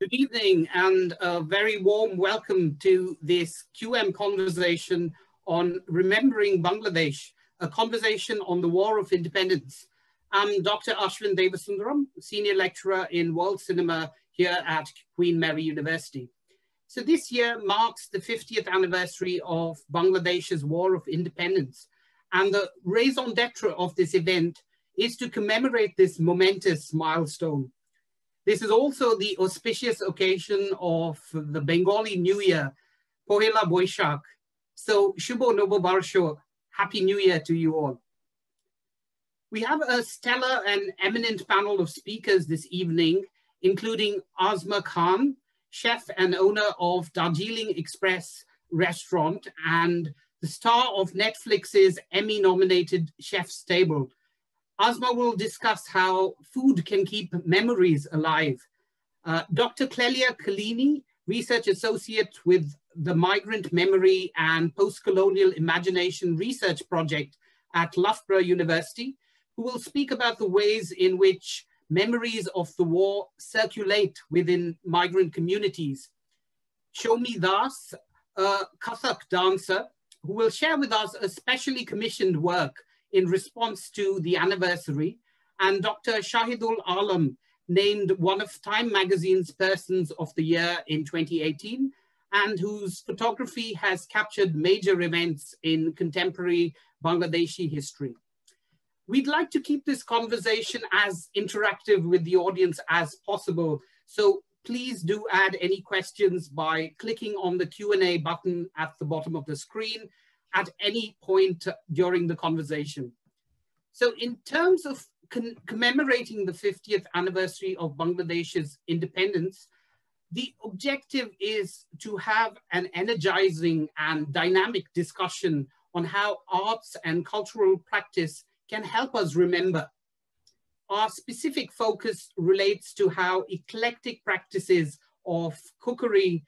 Good evening and a very warm welcome to this QM conversation on remembering Bangladesh, a conversation on the War of Independence. I'm Dr. Ashvin Devasundaram, Senior Lecturer in World Cinema here at Queen Mary University. So this year marks the 50th anniversary of Bangladesh's War of Independence. And the raison d'etre of this event is to commemorate this momentous milestone. This is also the auspicious occasion of the Bengali New Year, Pohela Boishak. So Shubho Nobobarsho, Happy New Year to you all. We have a stellar and eminent panel of speakers this evening, including Asma Khan, chef and owner of Darjeeling Express restaurant and the star of Netflix's Emmy-nominated Chef's Table, Asma will discuss how food can keep memories alive. Uh, Dr. Clelia Clini, research associate with the Migrant Memory and Postcolonial Imagination Research Project at Loughborough University, who will speak about the ways in which memories of the war circulate within migrant communities. Showmi Das, a Kathak dancer, who will share with us a specially commissioned work in response to the anniversary, and Dr. Shahidul Alam, named one of Time Magazine's Persons of the Year in 2018, and whose photography has captured major events in contemporary Bangladeshi history. We'd like to keep this conversation as interactive with the audience as possible. So please do add any questions by clicking on the Q&A button at the bottom of the screen at any point during the conversation. So in terms of commemorating the 50th anniversary of Bangladesh's independence, the objective is to have an energizing and dynamic discussion on how arts and cultural practice can help us remember. Our specific focus relates to how eclectic practices of cookery,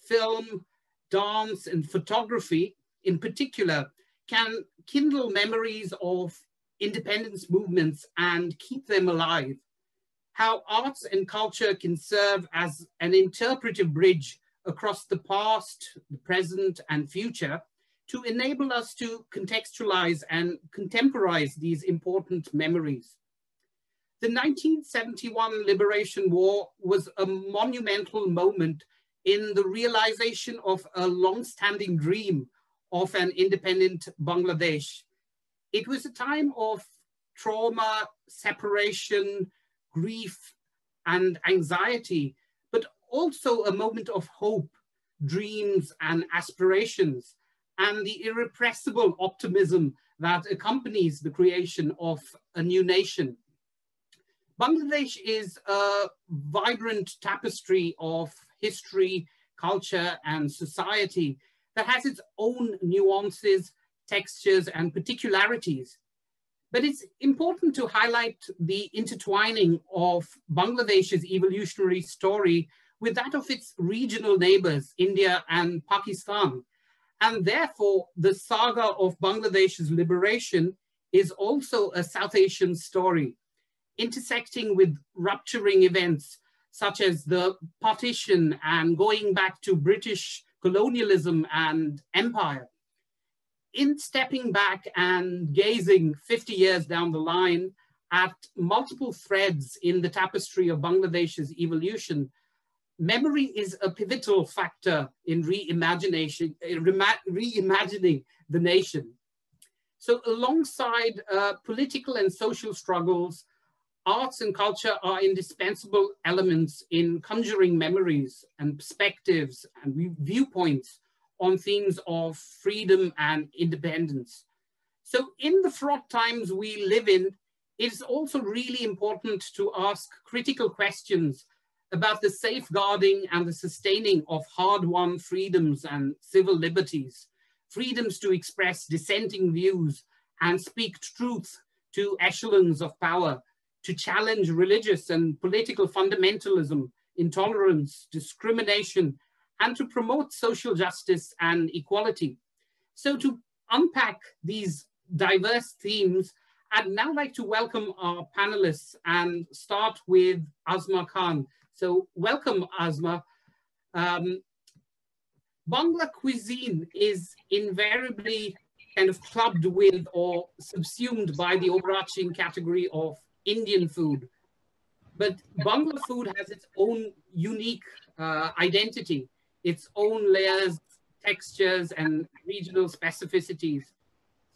film, dance, and photography in particular can kindle memories of independence movements and keep them alive. How arts and culture can serve as an interpretive bridge across the past, the present, and future to enable us to contextualize and contemporize these important memories. The 1971 Liberation War was a monumental moment in the realization of a long-standing dream of an independent Bangladesh. It was a time of trauma, separation, grief, and anxiety, but also a moment of hope, dreams, and aspirations, and the irrepressible optimism that accompanies the creation of a new nation. Bangladesh is a vibrant tapestry of history, culture, and society that has its own nuances, textures, and particularities. But it's important to highlight the intertwining of Bangladesh's evolutionary story with that of its regional neighbors, India and Pakistan. And therefore, the saga of Bangladesh's liberation is also a South Asian story, intersecting with rupturing events such as the partition and going back to British colonialism and empire. In stepping back and gazing 50 years down the line at multiple threads in the tapestry of Bangladesh's evolution, memory is a pivotal factor in reimagination, reimagining the nation. So alongside uh, political and social struggles, arts and culture are indispensable elements in conjuring memories and perspectives and viewpoints on themes of freedom and independence. So in the fraught times we live in, it's also really important to ask critical questions about the safeguarding and the sustaining of hard-won freedoms and civil liberties, freedoms to express dissenting views and speak truth to echelons of power, to challenge religious and political fundamentalism, intolerance, discrimination, and to promote social justice and equality. So to unpack these diverse themes I'd now like to welcome our panelists and start with Asma Khan. So welcome, Asma. Um, Bangla cuisine is invariably kind of clubbed with or subsumed by the overarching category of Indian food. But Bangla food has its own unique uh, identity, its own layers, textures, and regional specificities.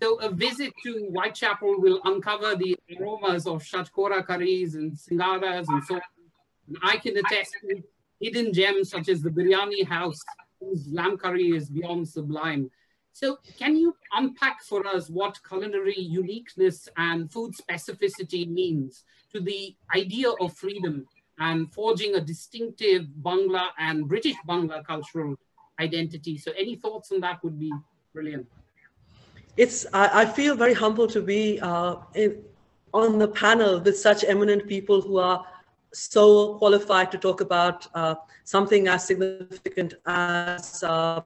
So a visit to Whitechapel will uncover the aromas of Shatkora curries and singaras and so on. And I can attest to hidden gems such as the biryani house, whose lamb curry is beyond sublime. So can you unpack for us what culinary uniqueness and food specificity means to the idea of freedom and forging a distinctive Bangla and British Bangla cultural identity? So any thoughts on that would be brilliant. It's, I, I feel very humbled to be uh, in, on the panel with such eminent people who are so qualified to talk about uh, something as significant as uh,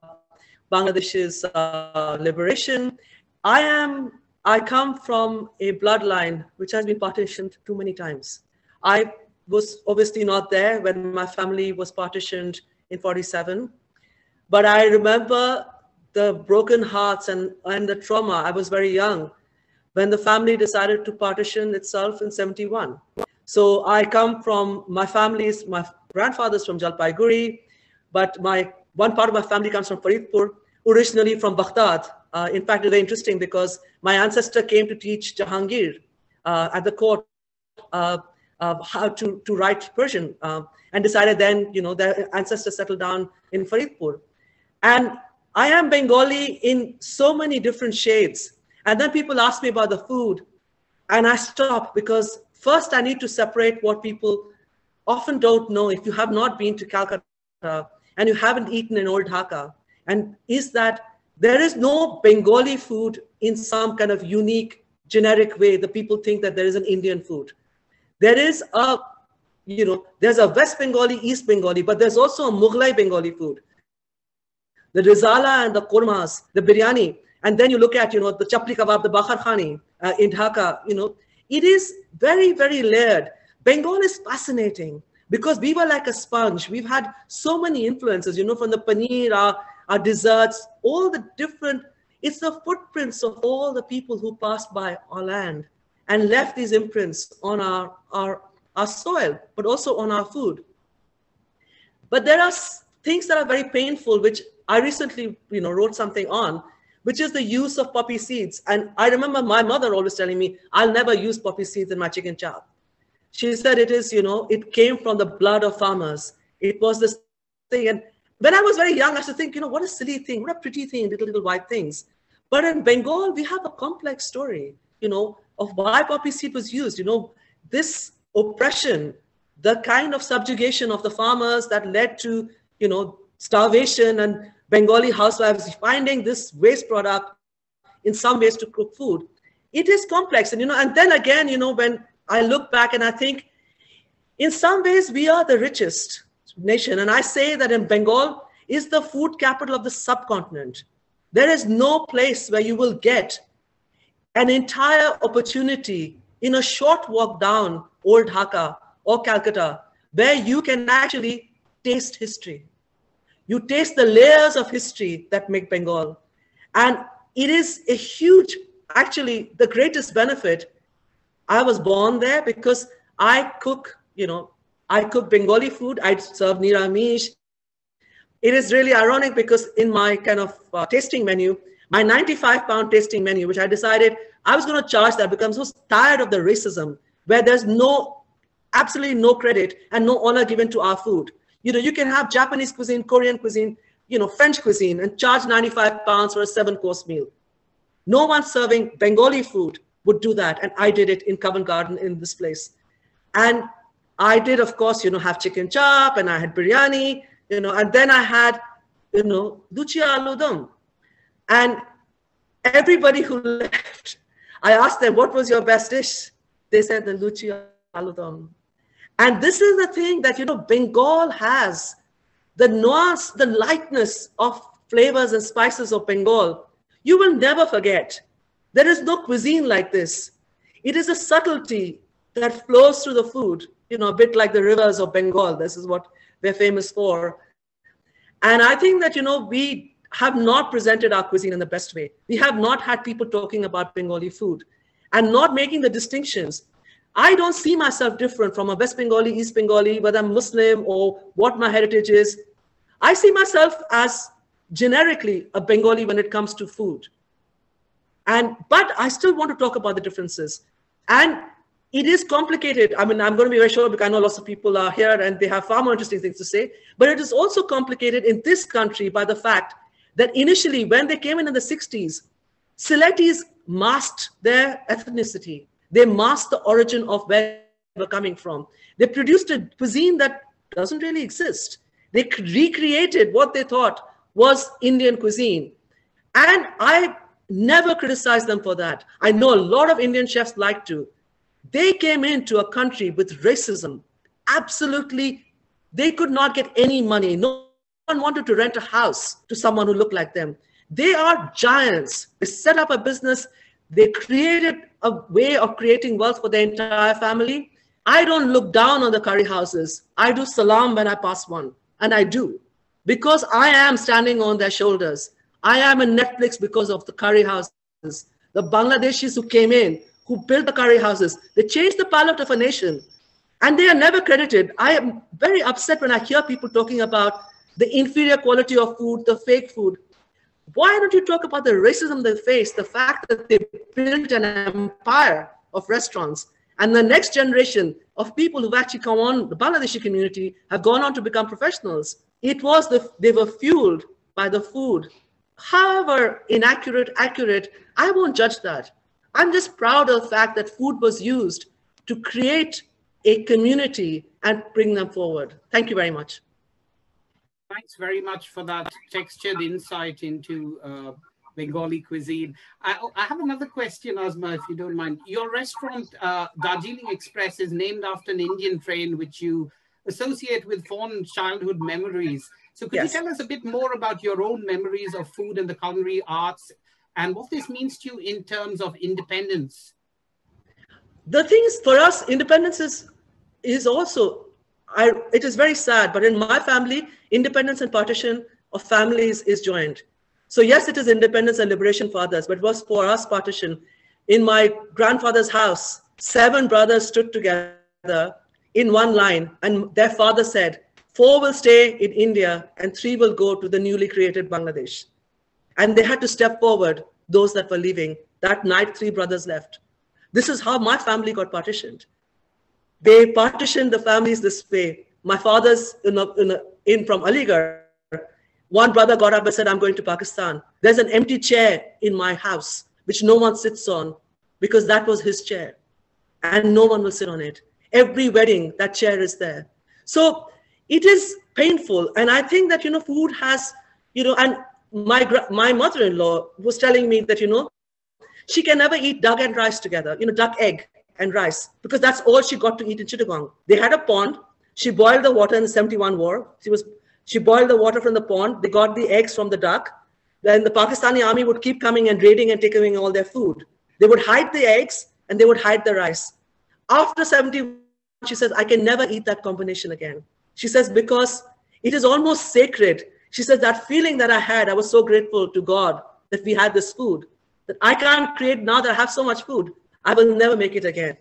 Bangladesh's uh, liberation. I am, I come from a bloodline which has been partitioned too many times. I was obviously not there when my family was partitioned in 47, but I remember the broken hearts and, and the trauma. I was very young when the family decided to partition itself in 71. So I come from my family's, my grandfather's from Jalpaiguri, but my one part of my family comes from Faridpur, originally from Baghdad. Uh, in fact, it's very interesting because my ancestor came to teach Jahangir uh, at the court uh, how to, to write Persian uh, and decided then, you know, their ancestors settled down in Faridpur. And I am Bengali in so many different shades. And then people ask me about the food and I stop because First, I need to separate what people often don't know if you have not been to Calcutta and you haven't eaten in Old Dhaka. And is that there is no Bengali food in some kind of unique, generic way that people think that there is an Indian food. There is a, you know, there's a West Bengali, East Bengali, but there's also a Mughlai Bengali food. The rezala and the kormas, the biryani, and then you look at, you know, the chapli kebab, the bakhar khani uh, in Dhaka, you know, it is very, very layered. Bengal is fascinating because we were like a sponge. We've had so many influences, you know, from the paneer, our, our desserts, all the different, it's the footprints of all the people who passed by our land and left these imprints on our, our, our soil, but also on our food. But there are things that are very painful, which I recently, you know, wrote something on, which is the use of poppy seeds. And I remember my mother always telling me, I'll never use poppy seeds in my chicken chop. She said it is, you know, it came from the blood of farmers. It was this thing. And when I was very young, I used to think, you know, what a silly thing, what a pretty thing, little, little white things. But in Bengal, we have a complex story, you know, of why poppy seed was used. You know, this oppression, the kind of subjugation of the farmers that led to, you know, starvation and Bengali housewives finding this waste product in some ways to cook food. It is complex. And, you know, and then again, you know, when I look back and I think, in some ways, we are the richest nation. And I say that in Bengal is the food capital of the subcontinent. There is no place where you will get an entire opportunity in a short walk down Old Dhaka or Calcutta where you can actually taste history. You taste the layers of history that make Bengal. And it is a huge, actually, the greatest benefit. I was born there because I cook, you know, I cook Bengali food. I serve niramish. It is really ironic because in my kind of uh, tasting menu, my 95 pound tasting menu, which I decided I was going to charge that because I'm so tired of the racism where there's no, absolutely no credit and no honor given to our food. You know, you can have Japanese cuisine, Korean cuisine, you know, French cuisine and charge 95 pounds for a seven course meal. No one serving Bengali food would do that. And I did it in Covent Garden in this place. And I did, of course, you know, have chicken chop and I had biryani, you know, and then I had, you know, luchi aloo And everybody who left, I asked them, what was your best dish? They said the luchi aloo and this is the thing that, you know, Bengal has the nuance, the lightness of flavors and spices of Bengal. You will never forget. There is no cuisine like this. It is a subtlety that flows through the food, you know, a bit like the rivers of Bengal. This is what we're famous for. And I think that, you know, we have not presented our cuisine in the best way. We have not had people talking about Bengali food and not making the distinctions. I don't see myself different from a West Bengali, East Bengali, whether I'm Muslim or what my heritage is. I see myself as generically a Bengali when it comes to food. And but I still want to talk about the differences. And it is complicated. I mean, I'm going to be very sure because I know lots of people are here and they have far more interesting things to say. But it is also complicated in this country by the fact that initially, when they came in in the 60s, Sylhetis masked their ethnicity. They masked the origin of where they were coming from. They produced a cuisine that doesn't really exist. They recreated what they thought was Indian cuisine. And I never criticize them for that. I know a lot of Indian chefs like to. They came into a country with racism. Absolutely, they could not get any money. No one wanted to rent a house to someone who looked like them. They are giants. They set up a business. They created a way of creating wealth for their entire family. I don't look down on the curry houses. I do salam when I pass one, and I do because I am standing on their shoulders. I am in Netflix because of the curry houses. The Bangladeshis who came in, who built the curry houses, they changed the palette of a nation. And they are never credited. I am very upset when I hear people talking about the inferior quality of food, the fake food. Why don't you talk about the racism they face, the fact that they built an empire of restaurants, and the next generation of people who've actually come on, the Bangladeshi community, have gone on to become professionals. It was the, they were fueled by the food. However inaccurate, accurate, I won't judge that. I'm just proud of the fact that food was used to create a community and bring them forward. Thank you very much. Thanks very much for that textured insight into uh, Bengali cuisine. I, I, have another question, Asma, if you don't mind. Your restaurant, uh, Darjeeling Express, is named after an Indian train which you associate with fond childhood memories. So could yes. you tell us a bit more about your own memories of food and the culinary arts and what this means to you in terms of independence? The thing is, for us, independence is, is also, I, it is very sad, but in my family, independence and partition of families is joined. So yes, it is independence and liberation for others, but it was for us partition. In my grandfather's house, seven brothers stood together in one line, and their father said, four will stay in India and three will go to the newly created Bangladesh. And they had to step forward, those that were leaving. That night, three brothers left. This is how my family got partitioned. They partitioned the families this way. My father's in, a, in, a, in from Aligarh. One brother got up and said, I'm going to Pakistan. There's an empty chair in my house, which no one sits on because that was his chair. And no one will sit on it. Every wedding, that chair is there. So it is painful. And I think that, you know, food has, you know, and my, my mother-in-law was telling me that, you know, she can never eat duck and rice together, you know, duck egg and rice, because that's all she got to eat in Chittagong. They had a pond. She boiled the water in the 71 war. She was, she boiled the water from the pond. They got the eggs from the duck. Then the Pakistani army would keep coming and raiding and taking away all their food. They would hide the eggs and they would hide the rice. After 70, she says, I can never eat that combination again. She says, because it is almost sacred. She says, that feeling that I had, I was so grateful to God that we had this food, that I can't create now that I have so much food. I will never make it again.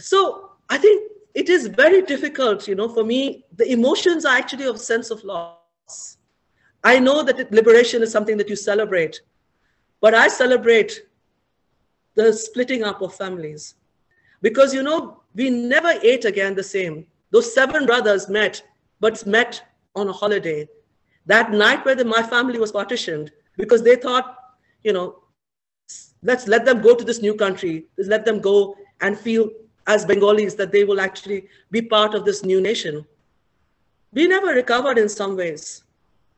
So I think it is very difficult, you know, for me, the emotions are actually of sense of loss. I know that liberation is something that you celebrate, but I celebrate the splitting up of families. Because, you know, we never ate again the same. Those seven brothers met, but met on a holiday. That night where the, my family was partitioned, because they thought, you know, let's let them go to this new country, let's let them go and feel as Bengalis that they will actually be part of this new nation. We never recovered in some ways.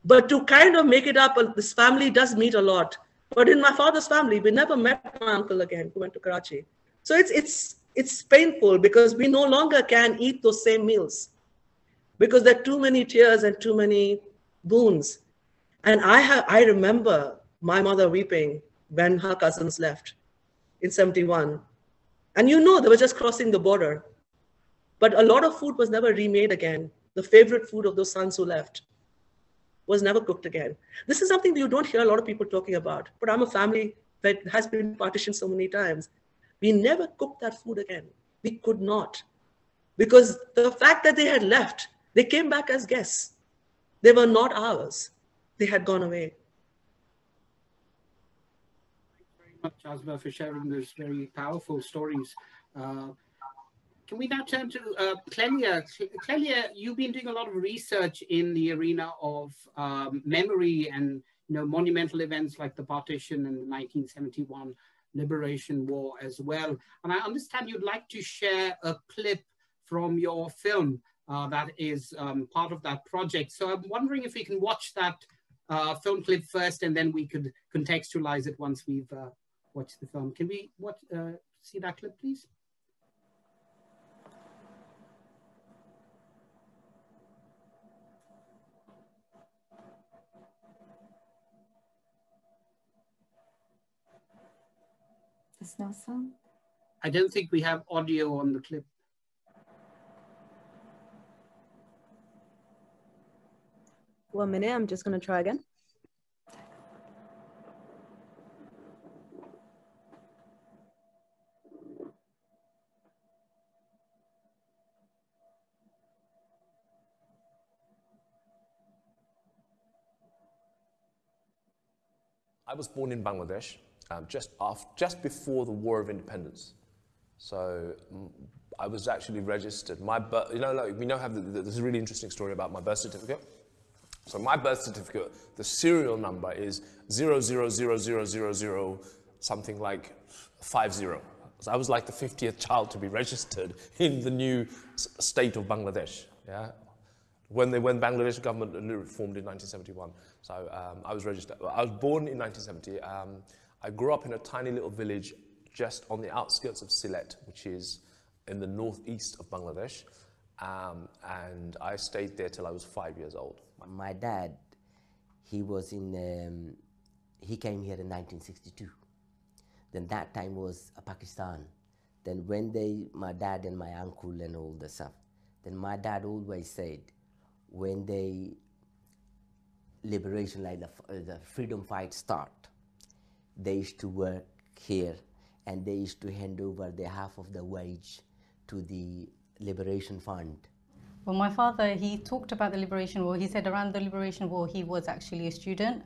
But to kind of make it up, uh, this family does meet a lot. But in my father's family, we never met my uncle again who went to Karachi. So it's, it's it's painful because we no longer can eat those same meals because there are too many tears and too many wounds. And I have I remember my mother weeping when her cousins left in 71. And you know they were just crossing the border. But a lot of food was never remade again. The favorite food of those sons who left was never cooked again. This is something that you don't hear a lot of people talking about. But I'm a family that has been partitioned so many times. We never cooked that food again. We could not. Because the fact that they had left, they came back as guests. They were not ours. They had gone away. Thank you very much, Asma, for sharing those very powerful stories. Uh, can we now turn to uh, Clelia? You've been doing a lot of research in the arena of um, memory and you know monumental events like the partition and the 1971 liberation war as well. And I understand you'd like to share a clip from your film uh, that is um, part of that project. So I'm wondering if we can watch that uh, film clip first, and then we could contextualize it once we've uh, watched the film. Can we what, uh, see that clip, please? There's no sound? I don't think we have audio on the clip. One minute, I'm just going to try again. I was born in Bangladesh um, just, after, just before the War of Independence. So I was actually registered. My birth, you know, like, we now have the, the, this really interesting story about my birth certificate. So my birth certificate, the serial number is 000000 something like 50. So I was like the 50th child to be registered in the new state of Bangladesh. Yeah, when they when Bangladesh government formed in 1971. So um, I was registered. I was born in 1970. Um, I grew up in a tiny little village just on the outskirts of Sylhet, which is in the northeast of Bangladesh. Um, and I stayed there till I was five years old. My dad, he was in, um, he came here in 1962. Then that time was Pakistan. Then when they, my dad and my uncle and all the stuff, then my dad always said, when they liberation, like the, the freedom fight start, they used to work here and they used to hand over the half of the wage to the Liberation Fund. Well, my father, he talked about the Liberation War. He said around the Liberation War, he was actually a student.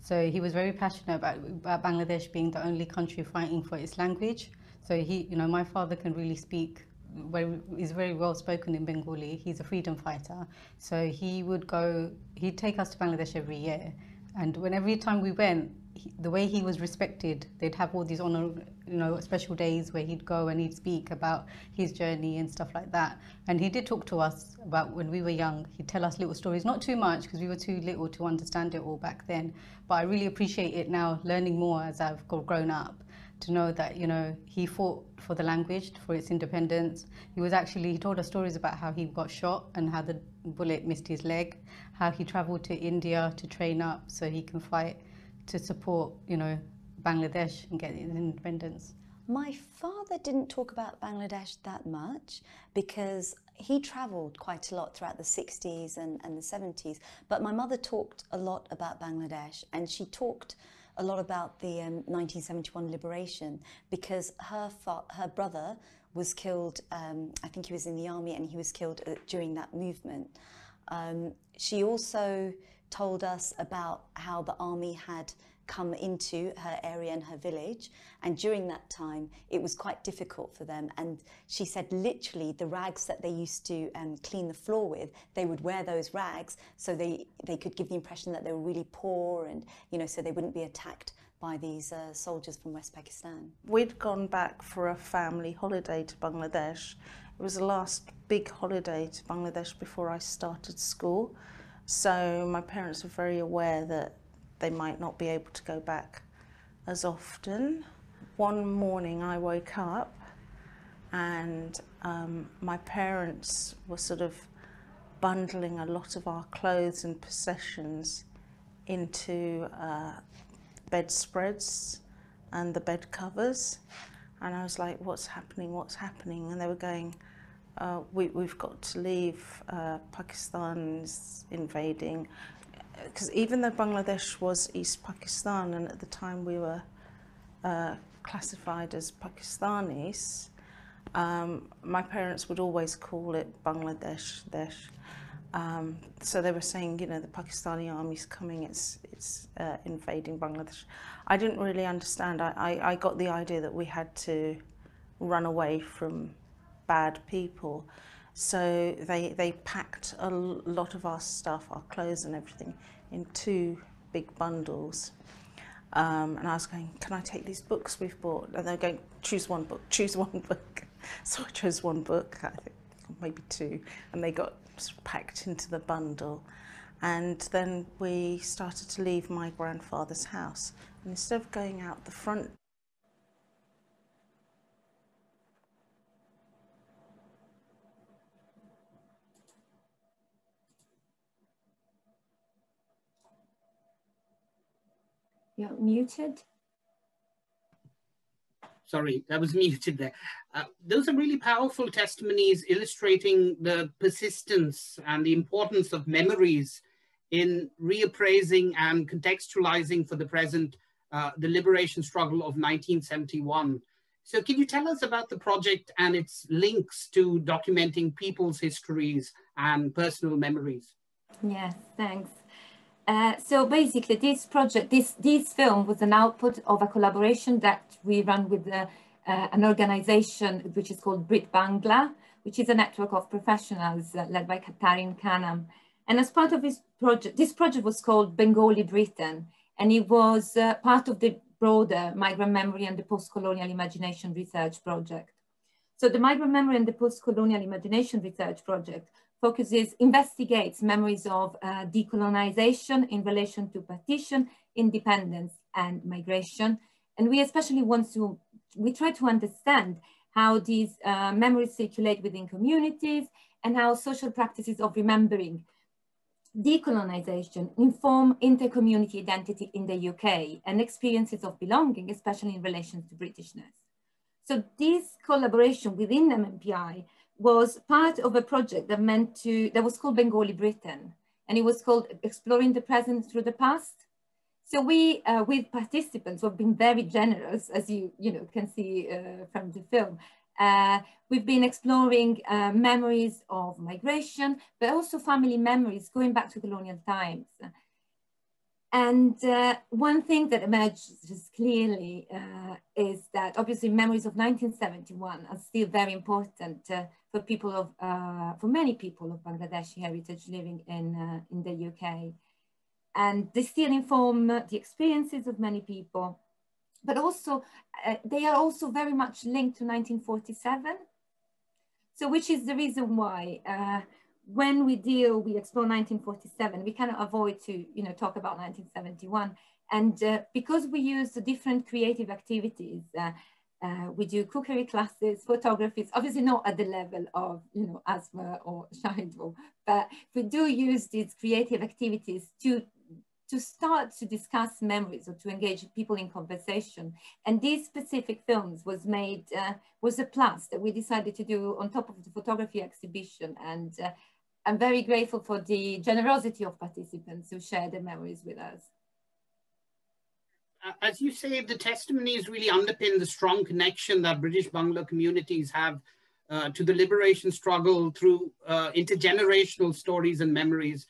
So he was very passionate about, about Bangladesh being the only country fighting for its language. So he, you know, my father can really speak very, is very well spoken in Bengali. He's a freedom fighter. So he would go, he'd take us to Bangladesh every year. And when every time we went, he, the way he was respected, they'd have all these honor, you know, special days where he'd go and he'd speak about his journey and stuff like that. And he did talk to us about when we were young. He'd tell us little stories, not too much because we were too little to understand it all back then. But I really appreciate it now, learning more as I've grown up to know that you know he fought for the language for its independence he was actually he told us stories about how he got shot and how the bullet missed his leg how he traveled to india to train up so he can fight to support, you know, Bangladesh and get independence? My father didn't talk about Bangladesh that much because he travelled quite a lot throughout the 60s and, and the 70s. But my mother talked a lot about Bangladesh and she talked a lot about the um, 1971 liberation because her, her brother was killed, um, I think he was in the army and he was killed uh, during that movement. Um, she also told us about how the army had come into her area and her village and during that time it was quite difficult for them and she said literally the rags that they used to um, clean the floor with they would wear those rags so they they could give the impression that they were really poor and you know so they wouldn't be attacked by these uh, soldiers from West Pakistan. We'd gone back for a family holiday to Bangladesh. It was the last big holiday to Bangladesh before I started school. So my parents were very aware that they might not be able to go back as often. One morning I woke up and um, my parents were sort of bundling a lot of our clothes and possessions into uh, bedspreads and the bed covers And I was like, what's happening? What's happening? And they were going, uh, we, we've got to leave. Uh, Pakistan's invading. Because even though Bangladesh was East Pakistan, and at the time we were uh, classified as Pakistanis, um, my parents would always call it Bangladesh. Desh. Um, so they were saying, you know, the Pakistani army's coming, it's, it's uh, invading Bangladesh. I didn't really understand. I, I, I got the idea that we had to run away from bad people. So they, they packed a lot of our stuff, our clothes and everything, in two big bundles. Um, and I was going, can I take these books we've bought? And they're going, choose one book, choose one book. So I chose one book, I think maybe two, and they got packed into the bundle. And then we started to leave my grandfather's house. And instead of going out the front You're muted. Sorry, that was muted there. Uh, those are really powerful testimonies illustrating the persistence and the importance of memories in reappraising and contextualizing for the present uh, the liberation struggle of 1971. So can you tell us about the project and its links to documenting people's histories and personal memories? Yes, thanks. Uh, so basically this project, this, this film was an output of a collaboration that we run with uh, uh, an organization which is called Brit Bangla, which is a network of professionals uh, led by Katarin Kanam. And as part of this project, this project was called Bengali Britain, and it was uh, part of the broader Migrant Memory and the Post-Colonial Imagination Research Project. So the Migrant Memory and the Post-Colonial Imagination Research Project focuses, investigates memories of uh, decolonization in relation to partition, independence, and migration. And we especially want to, we try to understand how these uh, memories circulate within communities and how social practices of remembering decolonization inform inter-community identity in the UK and experiences of belonging, especially in relation to Britishness. So this collaboration within the MMPI was part of a project that meant to, that was called Bengali Britain. And it was called Exploring the Present Through the Past. So we, uh, with participants who have been very generous, as you, you know, can see uh, from the film, uh, we've been exploring uh, memories of migration, but also family memories going back to colonial times. And uh, one thing that emerges clearly uh, is that obviously memories of 1971 are still very important uh, for people of, uh, for many people of Bangladeshi heritage living in, uh, in the UK. And they still inform the experiences of many people, but also uh, they are also very much linked to 1947. So which is the reason why when we deal, we explore 1947, we cannot avoid to, you know, talk about 1971. And uh, because we use the different creative activities, uh, we do cookery classes, photography, obviously not at the level of, you know, Asma or Shahidul, but we do use these creative activities to, to start to discuss memories or to engage people in conversation. And these specific films was made, uh, was a plus that we decided to do on top of the photography exhibition. And uh, I'm very grateful for the generosity of participants who share their memories with us. As you say, the testimonies really underpin the strong connection that British Bangla communities have uh, to the liberation struggle through uh, intergenerational stories and memories.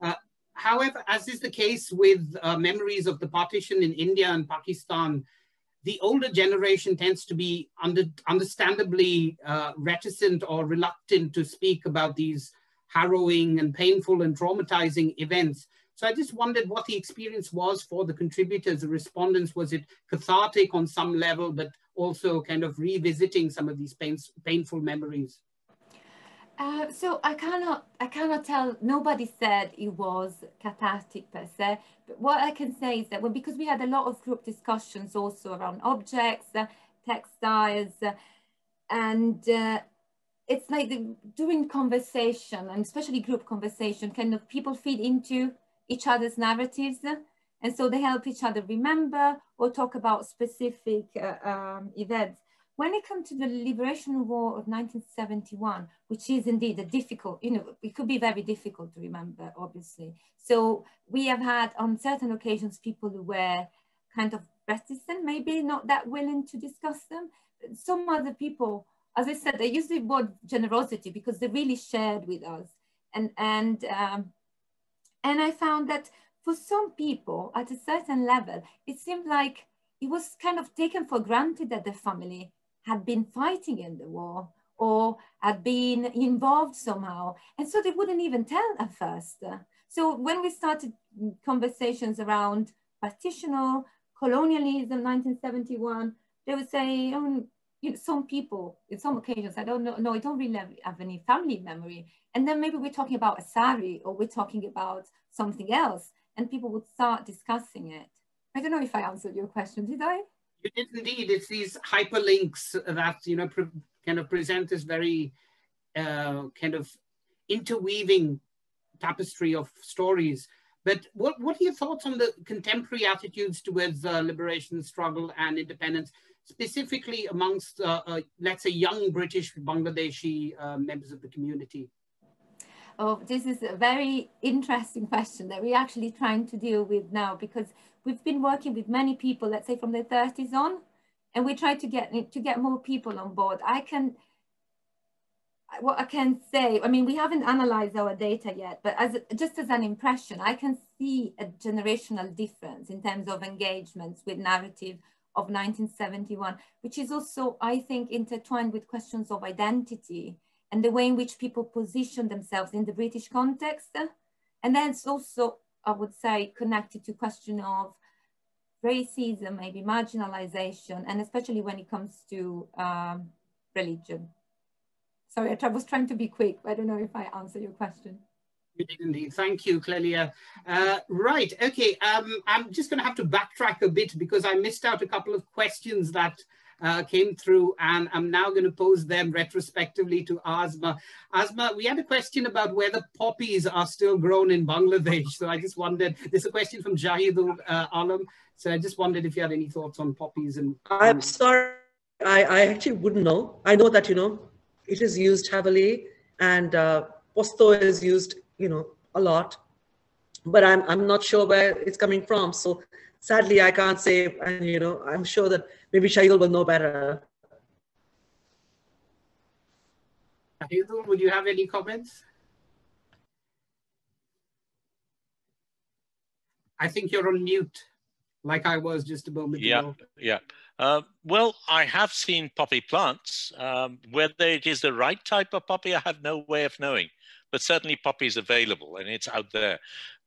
Uh, however, as is the case with uh, memories of the partition in India and Pakistan, the older generation tends to be under, understandably uh, reticent or reluctant to speak about these harrowing and painful and traumatizing events. So I just wondered what the experience was for the contributors, the respondents. Was it cathartic on some level, but also kind of revisiting some of these painful memories? Uh, so I cannot, I cannot tell. Nobody said it was cathartic per se. But what I can say is that well, because we had a lot of group discussions also around objects, uh, textiles, uh, and uh, it's like the, during conversation and especially group conversation, kind of people feed into each other's narratives. And so they help each other remember or talk about specific uh, um, events. when it comes to the Liberation War of 1971, which is indeed a difficult, you know, it could be very difficult to remember, obviously. So we have had on certain occasions people who were kind of reticent, maybe not that willing to discuss them. Some other people, as I said, they use the word generosity because they really shared with us. And, and, um, and I found that for some people at a certain level, it seemed like it was kind of taken for granted that the family had been fighting in the war or had been involved somehow. And so they wouldn't even tell at first. So when we started conversations around partition colonialism, 1971, they would say, oh, you know, some people, in some occasions, I don't know, no, I don't really have, any family memory. And then maybe we're talking about a sari or we're talking about something else and people would start discussing it. I don't know if I answered your question, did I? You did indeed. It's these hyperlinks that you know kind of present this very uh, kind of interweaving tapestry of stories. But what, what are your thoughts on the contemporary attitudes towards uh, liberation struggle and independence, specifically amongst, uh, uh let's say, young British Bangladeshi uh, members of the community? Oh, this is a very interesting question that we're actually trying to deal with now because we've been working with many people, let's say from the 30s on, and we try to get to get more people on board. I can, what I can say, I mean, we haven't analyzed our data yet, but as just as an impression, I can see a generational difference in terms of engagements with narrative of 1971, which is also, I think, intertwined with questions of identity and the way in which people position themselves in the British context. And then it's also I would say, connected to question of racism, maybe marginalization, and especially when it comes to um, religion. Sorry, I was trying to be quick. I don't know if I answered your question. You did indeed. Thank you, Clelia. Uh, right. Okay. Um, I'm just going to have to backtrack a bit because I missed out a couple of questions that uh, came through and I'm now going to pose them retrospectively to Asma. Asma, we had a question about whether poppies are still grown in Bangladesh. So I just wondered, this is a question from Jahidul uh, Alam. So I just wondered if you had any thoughts on poppies and. I'm sorry, I, I actually wouldn't know. I know that, you know, it is used heavily and uh, posto is used, you know, a lot, but I'm, I'm not sure where it's coming from. So sadly, I can't say, and you know, I'm sure that maybe Shahidul will know better. Shahidul, would you have any comments? I think you're on mute, like I was just a moment yeah, ago. Yeah, uh, well, I have seen poppy plants. Um, whether it is the right type of poppy, I have no way of knowing. But certainly poppy is available and it's out there.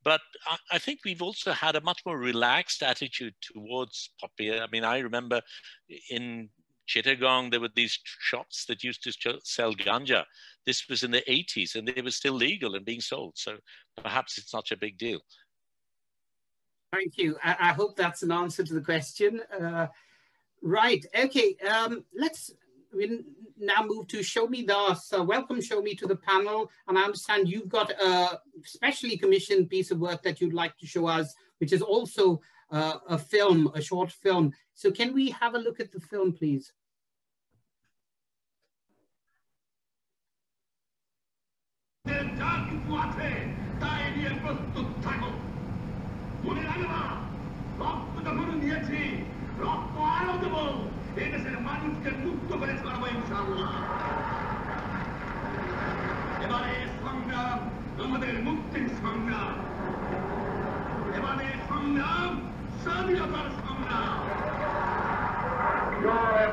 But I, I, think we've also had a much more relaxed attitude towards poppy. I mean, I remember in Chittagong, there were these shops that used to sell ganja. This was in the 80s and they were still legal and being sold. So perhaps it's not a big deal. Thank you. I, I hope that's an answer to the question. Uh, right. Okay. Um, let's we now move to Showmi Das. Uh, welcome, Showmi, to the panel. And I understand you've got a specially commissioned piece of work that you'd like to show us, which is also uh, a film, a short film. So can we have a look at the film, please? ইনশাল্লাহ এবারে সংগ্রাম আমাদের মুক্তির সংগ্রাম। এবারে সংগ্রাম স্বাধীনতার সংগ্রাম। জয়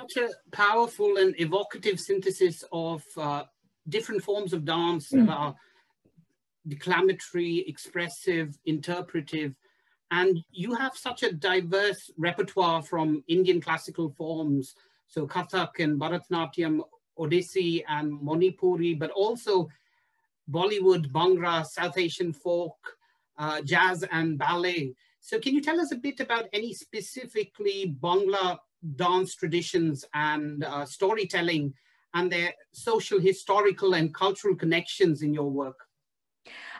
such a powerful and evocative synthesis of uh, different forms of dance that are declamatory, expressive, interpretive. And you have such a diverse repertoire from Indian classical forms, so Kathak and Bharatanatyam, Odissi and Manipuri, but also Bollywood, Bhangra, South Asian folk, uh, jazz and ballet. So can you tell us a bit about any specifically Bangla dance traditions and uh, storytelling and their social, historical and cultural connections in your work?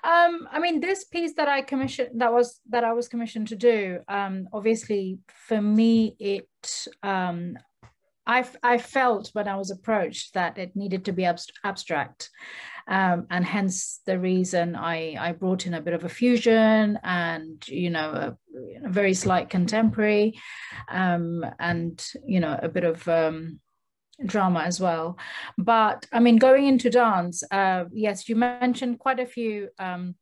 Um, I mean, this piece that I commissioned, that was that I was commissioned to do. Um, obviously, for me, it um, I I felt when I was approached that it needed to be abst- abstract, um, and hence the reason I I brought in a bit of a fusion and you know a, a very slight contemporary, um, and you know a bit of um, drama as well. But I mean, going into dance, uh, yes, you mentioned quite a few um,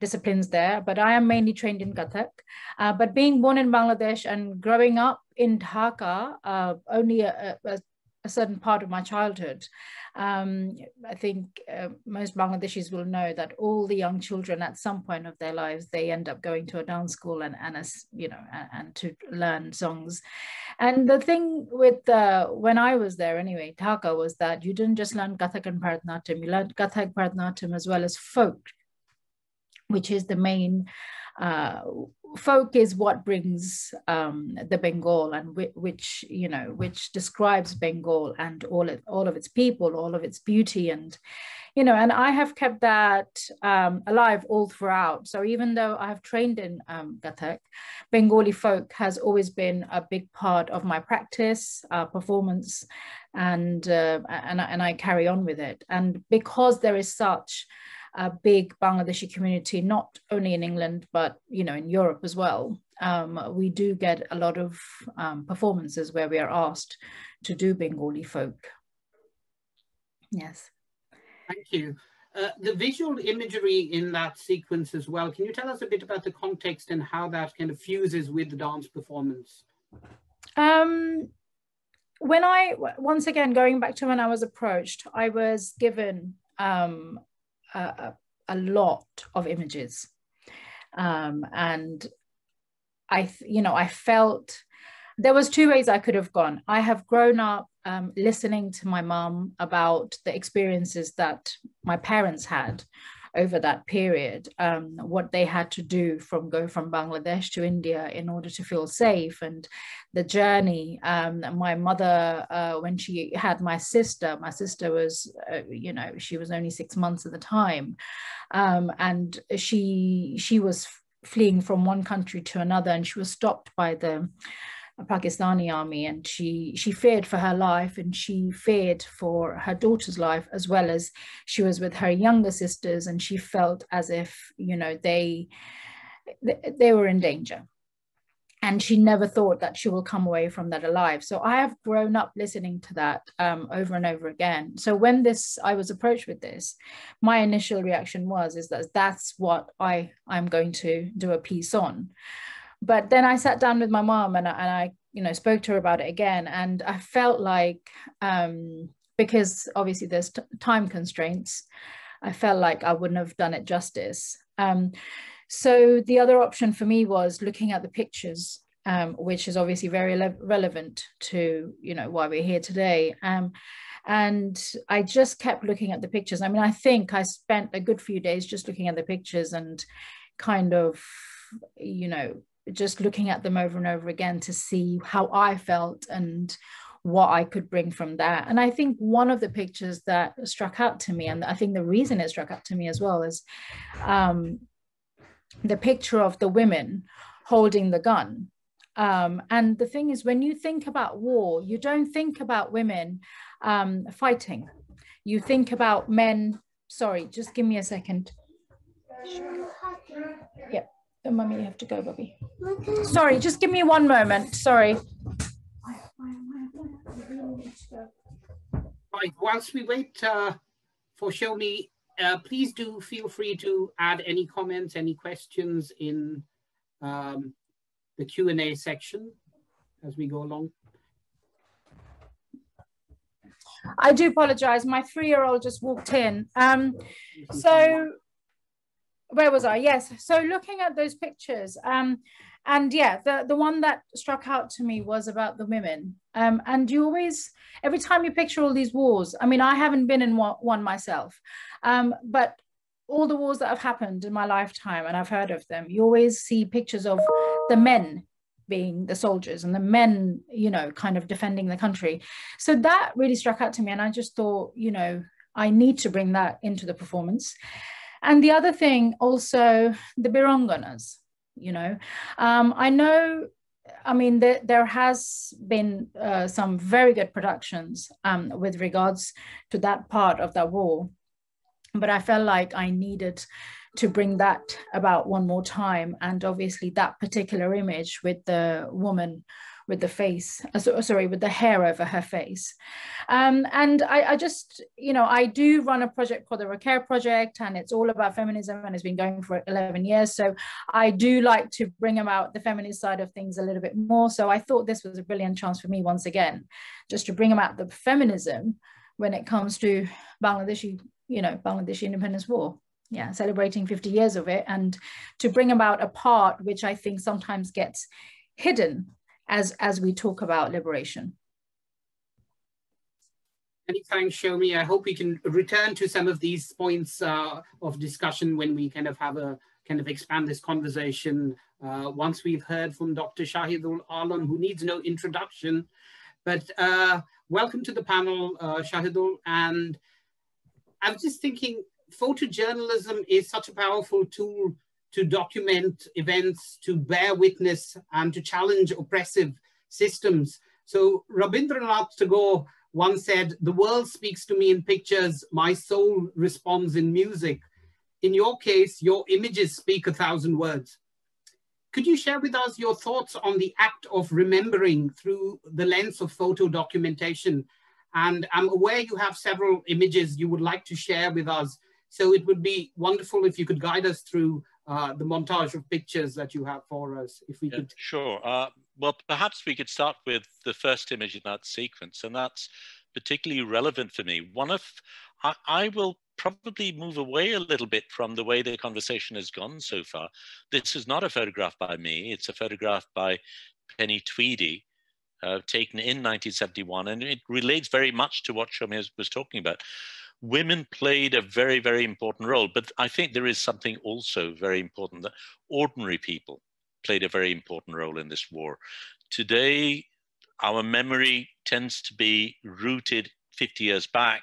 disciplines there, but I am mainly trained in Kathak. Uh, but being born in Bangladesh and growing up in Dhaka, uh, only a, a, a certain part of my childhood, um, I think uh, most Bangladeshis will know that all the young children at some point of their lives, they end up going to a dance school and, and as, you know, and, and to learn songs. And the thing with uh, when I was there anyway, Dhaka was that you didn't just learn Kathak and Bharatanatyam, you learned Kathak, Bharatanatyam as well as folk, which is the main uh, folk is what brings um, the Bengal and which, which, you know which describes Bengal and all of all of its people, all of its beauty, and you know, and I have kept that um, alive all throughout. So even though I have trained in um, Kathak, Bengali folk has always been a big part of my practice, uh, performance, and uh, and and I carry on with it. And because there is such a big Bangladeshi community, not only in England, but, you know, in Europe as well. Um, we do get a lot of um, performances where we are asked to do Bengali folk. Yes. Thank you. Uh, the visual imagery in that sequence as well, can you tell us a bit about the context and how that kind of fuses with the dance performance? Um, when I, once again, going back to when I was approached, I was given um, a, lot of images. Um, and I, you know, I felt there was two ways I could have gone. I have grown up um, listening to my mom about the experiences that my parents had over that period, um, what they had to do from go from Bangladesh to India in order to feel safe, and the journey. Um, my mother, uh, when she had my sister, my sister was, uh, you know, she was only six months at the time, um, and she she was fleeing from one country to another and she was stopped by the Pakistani army and she she feared for her life and she feared for her daughter's life as well as she was with her younger sisters and she felt as if you know they they were in danger. And she never thought that she will come away from that alive. So i have grown up listening to that um, over and over again. So when this i was approached with this my initial reaction was is that that's what i i'm going to do a piece on but then I sat down with my mom and I, and I, you know, spoke to her about it again, and I felt like um, because obviously there's t- time constraints, I felt like I wouldn't have done it justice. Um, so the other option for me was looking at the pictures, um, which is obviously very le- relevant to you know why we're here today. Um, and I just kept looking at the pictures. I mean, I think I spent a good few days just looking at the pictures and kind of you know just looking at them over and over again to see how I felt and what I could bring from that. And I think one of the pictures that struck out to me, and I think the reason it struck out to me as well, is um, the picture of the women holding the gun. Um, and the thing is, when you think about war, you don't think about women um, fighting. You think about men. Sorry, just give me a second. Yeah. Oh, mummy, you have to go, Bobby. Sorry, just give me one moment. Sorry. Right, whilst we wait uh, for Showmi, uh, please do feel free to add any comments, any questions in um, the Q&A section as we go along. I do apologize. My three-year-old just walked in. Um, so where was I? Yes. So looking at those pictures, um, and yeah, the the one that struck out to me was about the women. Um, and you always, every time you picture all these wars, I mean, I haven't been in one, one myself, um, but all the wars that have happened in my lifetime, and I've heard of them, you always see pictures of the men being the soldiers and the men, you know, kind of defending the country. So that really struck out to me, and I just thought, you know, I need to bring that into the performance. And the other thing also, the Biranganas, you know, um, I know, I mean, there, there has been uh, some very good productions um, with regards to that part of the war, but I felt like I needed to bring that about one more time. And obviously that particular image with the woman with the face, uh, sorry, with the hair over her face. Um, and I, I, just, you know, I do run a project called the Recare Project, and it's all about feminism and it's been going for 11 years. So I do like to bring about the feminist side of things a little bit more. So I thought this was a brilliant chance for me once again, just to bring about the feminism when it comes to Bangladeshi, you know, Bangladeshi independence war yeah celebrating 50 years of it and to bring about a part which i think sometimes gets hidden as, as we talk about liberation. Thanks, Showmi. I hope we can return to some of these points uh, of discussion when we kind of have a kind of expand this conversation uh, once we've heard from Dr. Shahidul Alam, who needs no introduction. But uh, welcome to the panel, uh, Shahidul. And I was just thinking, photojournalism is such a powerful tool to document events, to bear witness, and to challenge oppressive systems. So Rabindranath Tagore once said, the world speaks to me in pictures, my soul responds in music. In your case, your images speak a thousand words. Could you share with us your thoughts on the act of remembering through the lens of photo documentation? And I'm aware you have several images you would like to share with us. So it would be wonderful if you could guide us through uh, the montage of pictures that you have for us, if we yeah, could. Sure. Uh, well, perhaps we could start with the first image in that sequence, and that's particularly relevant for me. One of, I, I will probably move away a little bit from the way the conversation has gone so far. This is not a photograph by me, it's a photograph by Penny Tweedy, uh, taken in 1971, and it relates very much to what Showmi was talking about women played a very, very important role. But I think there is something also very important that ordinary people played a very important role in this war. Today, our memory tends to be rooted 50 years back,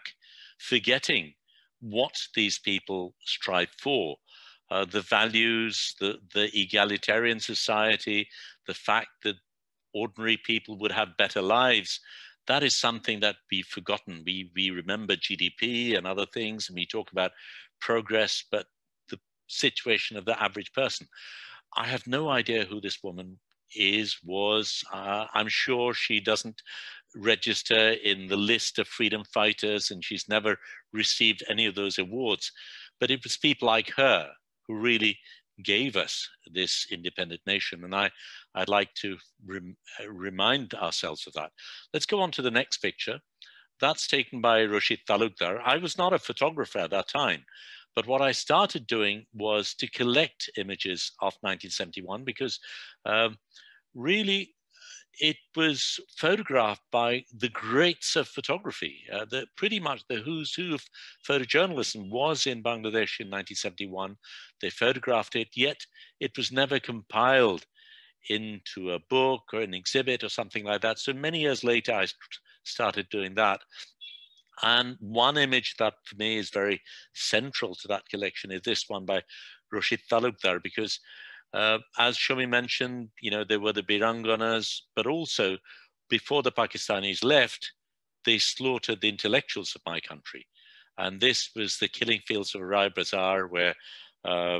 forgetting what these people strive for. uh, the values, the, the egalitarian society, the fact that ordinary people would have better lives, that is something that we've forgotten. We, we remember GDP and other things, and we talk about progress, but the situation of the average person. I have no idea who this woman is, was. Uh, I'm sure she doesn't register in the list of freedom fighters and she's never received any of those awards. But it was people like her who really gave us this independent nation. And I, I'd like to rem remind ourselves of that. Let's go on to the next picture. That's taken by Rashid Talukdar. I was not a photographer at that time, but what I started doing was to collect images of 1971 because um, really it was photographed by the greats of photography. Uh, the, pretty much the who's who of photojournalism was in Bangladesh in 1971. They photographed it, yet it was never compiled into a book or an exhibit or something like that. So many years later, I started doing that. And one image that for me is very central to that collection is this one by Rashid Talukdar, because uh, as Showmi mentioned, you know, there were the Biranganas, but also before the Pakistanis left, they slaughtered the intellectuals of my country. And this was the killing fields of Rai Bazaar, where uh,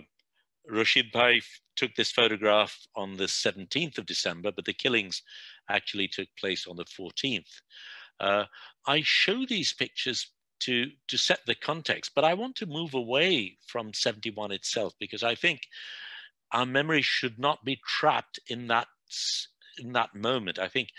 Rashid Bhai took this photograph on the 17th of December, but the killings actually took place on the 14th. Uh, I show these pictures to, to set the context, but I want to move away from 71 itself because I think our memory should not be trapped in that in that moment. I think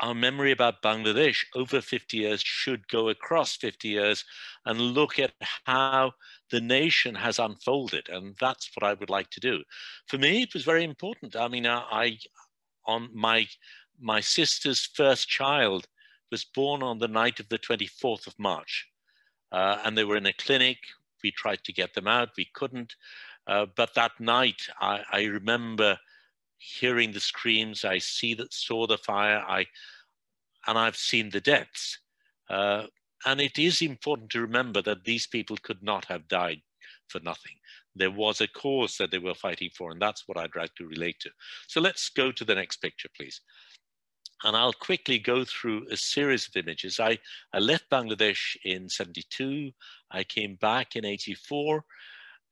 our memory about Bangladesh over 50 years should go across 50 years and look at how the nation has unfolded. And that's what I would like to do. For me, it was very important. I mean, I, on my, my sister's first child was born on the night of the 24th of March. Uh, and they were in a clinic. We tried to get them out. We couldn't. Uh, but that night, I, I, remember hearing the screams. I see that saw the fire. I and I've seen the deaths. Uh, and it is important to remember that these people could not have died for nothing. There was a cause that they were fighting for, and that's what I'd like to relate to. So let's go to the next picture, please. And I'll quickly go through a series of images. I, I left Bangladesh in 72. I came back in 84.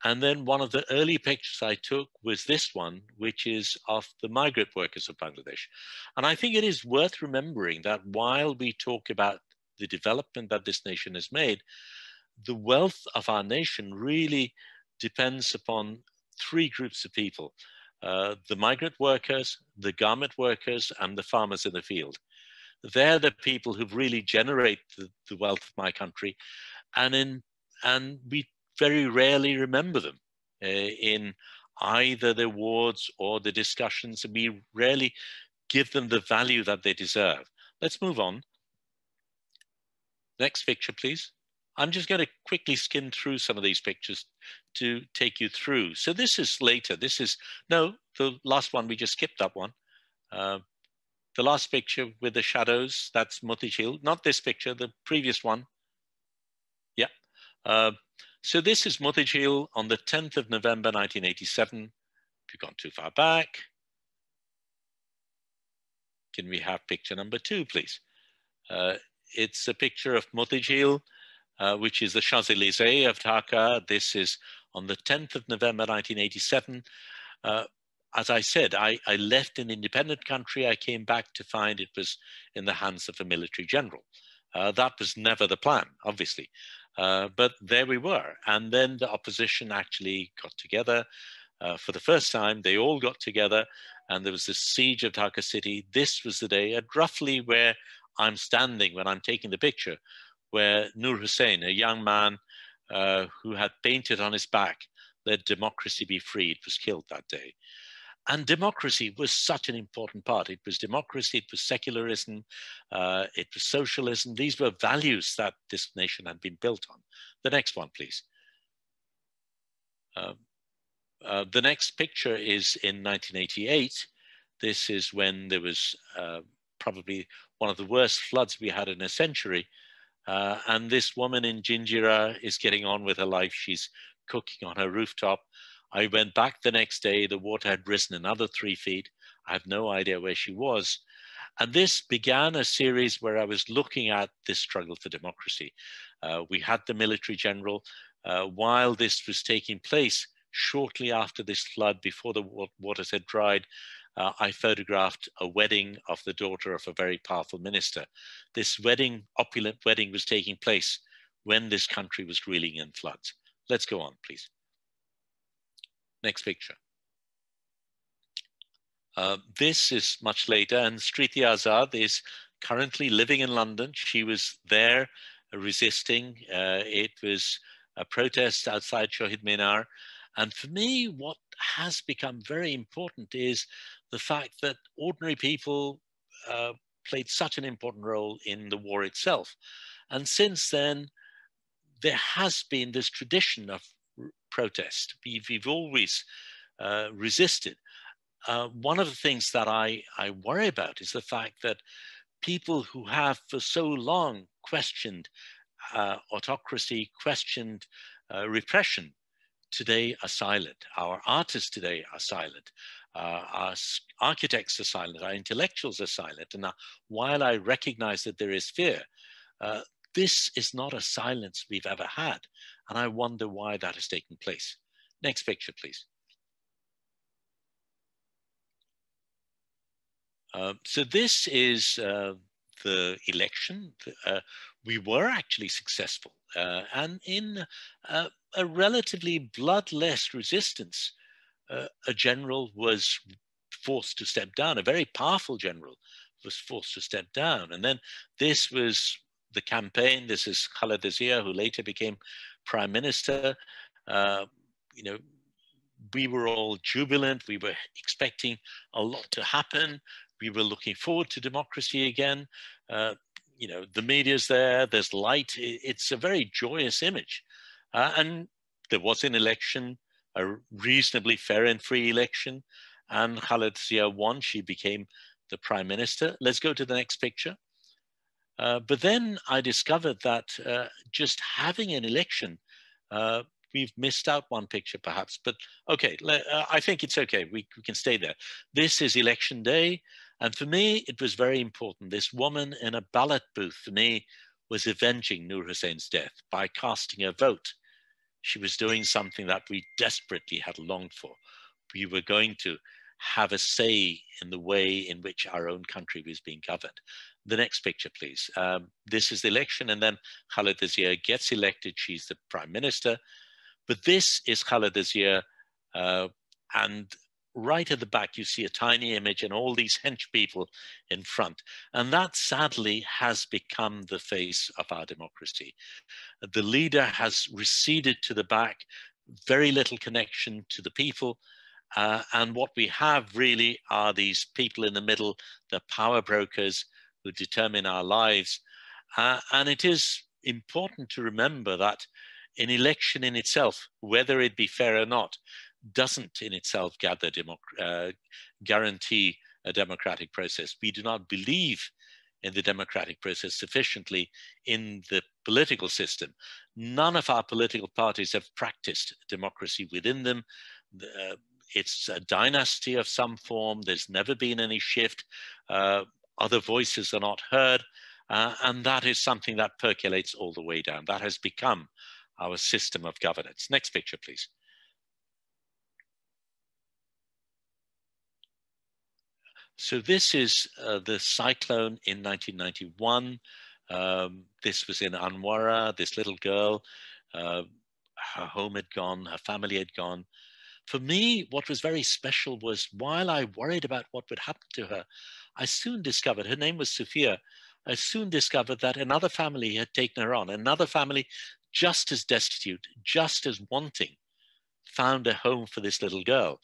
And then one of the early pictures I took was this one, which is of the migrant workers of Bangladesh. And I think it is worth remembering that while we talk about the development that this nation has made, the wealth of our nation really depends upon three groups of people. Uh, the migrant workers, the garment workers, and the farmers in the field. They're the people who really generate the, the wealth of my country. And in and we very rarely remember them uh, in either the awards or the discussions, and we rarely give them the value that they deserve. Let's move on. Next picture, please. I'm just going to quickly skim through some of these pictures to take you through. So this is later. This is, no, the last one, we just skipped that one. Uh, the last picture with the shadows, that's Motijheel. Not this picture, the previous one. Yeah. Uh, so this is Motijheel on the 10th of November, 1987. If you've gone too far back, can we have picture number two, please? Uh, it's a picture of Motijheel, uh, which is the Champs-Élysées of Dhaka. This is on the 10th of November, 1987. Uh, as I said, I, I, left an independent country. I came back to find it was in the hands of a military general. Uh, that was never the plan, obviously. Uh, but there we were. And then the opposition actually got together. Uh, for the first time, they all got together and there was this siege of Dhaka city. This was the day at roughly where I'm standing when I'm taking the picture, where Nur Hussain, a young man uh, who had painted on his back, let democracy be freed, was killed that day. And democracy was such an important part. It was democracy, it was secularism, uh, it was socialism. These were values that this nation had been built on. The next one, please. Um, uh, the next picture is in 1988. This is when there was uh, probably one of the worst floods we had in a century. Uh, and this woman in Jinjira is getting on with her life. She's cooking on her rooftop. I went back the next day, the water had risen another three feet. I have no idea where she was. And this began a series where I was looking at this struggle for democracy. Uh, we had the military general. Uh, while this was taking place, shortly after this flood, before the waters had dried, uh, I photographed a wedding of the daughter of a very powerful minister. This wedding, opulent wedding, was taking place when this country was reeling in floods. Let's go on, please. Next picture. Uh, this is much later, and Sriti Azad is currently living in London. She was there resisting. Uh, it was a protest outside Shahid Minar. And for me, what has become very important is the fact that ordinary people uh, played such an important role in the war itself. And since then, there has been this tradition of protest. We've, we've always uh, resisted. Uh, one of the things that I, I worry about is the fact that people who have for so long questioned uh, autocracy, questioned uh, repression, today are silent. Our artists today are silent. Uh, our architects are silent. Our intellectuals are silent. And while I recognize that there is fear, uh, this is not a silence we've ever had. And I wonder why that has taken place. Next picture, please. Uh, so this is uh, the election. Uh, we were actually successful. Uh, and in a relatively bloodless resistance, uh, a general was forced to step down, a very powerful general was forced to step down. And then this was the campaign. This is Khaleda Zia, who later became prime minister. Uh, you know, we were all jubilant. We were expecting a lot to happen. We were looking forward to democracy again. Uh, you know, the media's there, there's light. It's a very joyous image. Uh, and there was an election, a reasonably fair and free election, and Khaleda Zia won. She became the prime minister. Let's go to the next picture. Uh, but then I discovered that uh, just having an election, uh, we've missed out one picture perhaps, but okay, uh, I think it's okay. We, we can stay there. This is election day. And for me, it was very important. This woman in a ballot booth, for me, was avenging Nur Hussein's death by casting a vote. She was doing something that we desperately had longed for. We were going to have a say in the way in which our own country was being governed. The next picture, please. Um, this is the election, and then Khaleda Zia gets elected. She's the prime minister. But this is Khaleda Zia, uh, and right at the back, you see a tiny image and all these hench people in front. And that sadly has become the face of our democracy. The leader has receded to the back, very little connection to the people. Uh, and what we have really are these people in the middle, the power brokers who determine our lives. Uh, and it is important to remember that an election in itself, whether it be fair or not, doesn't in itself gather uh, guarantee a democratic process. We do not believe in the democratic process sufficiently in the political system. None of our political parties have practiced democracy within them. Uh, it's a dynasty of some form. There's never been any shift. Uh, other voices are not heard. Uh, and that is something that percolates all the way down. That has become our system of governance. Next picture, please. So this is uh, the cyclone in 1991. Um, this was in Anwara, this little girl, uh, her home had gone, her family had gone. For me, what was very special was while I worried about what would happen to her, I soon discovered, her name was Sophia, I soon discovered that another family had taken her on, another family just as destitute, just as wanting, found a home for this little girl.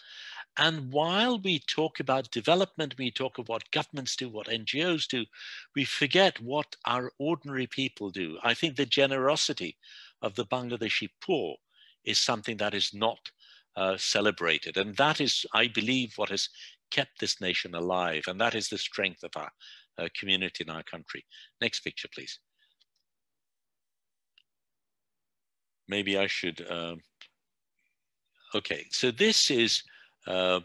And while we talk about development, we talk of what governments do, what NGOs do, we forget what our ordinary people do. I think the generosity of the Bangladeshi poor is something that is not uh, celebrated. And that is, I believe, what has kept this nation alive. And that is the strength of our uh, community in our country. Next picture, please. Maybe I should uh, Okay, so this is uh,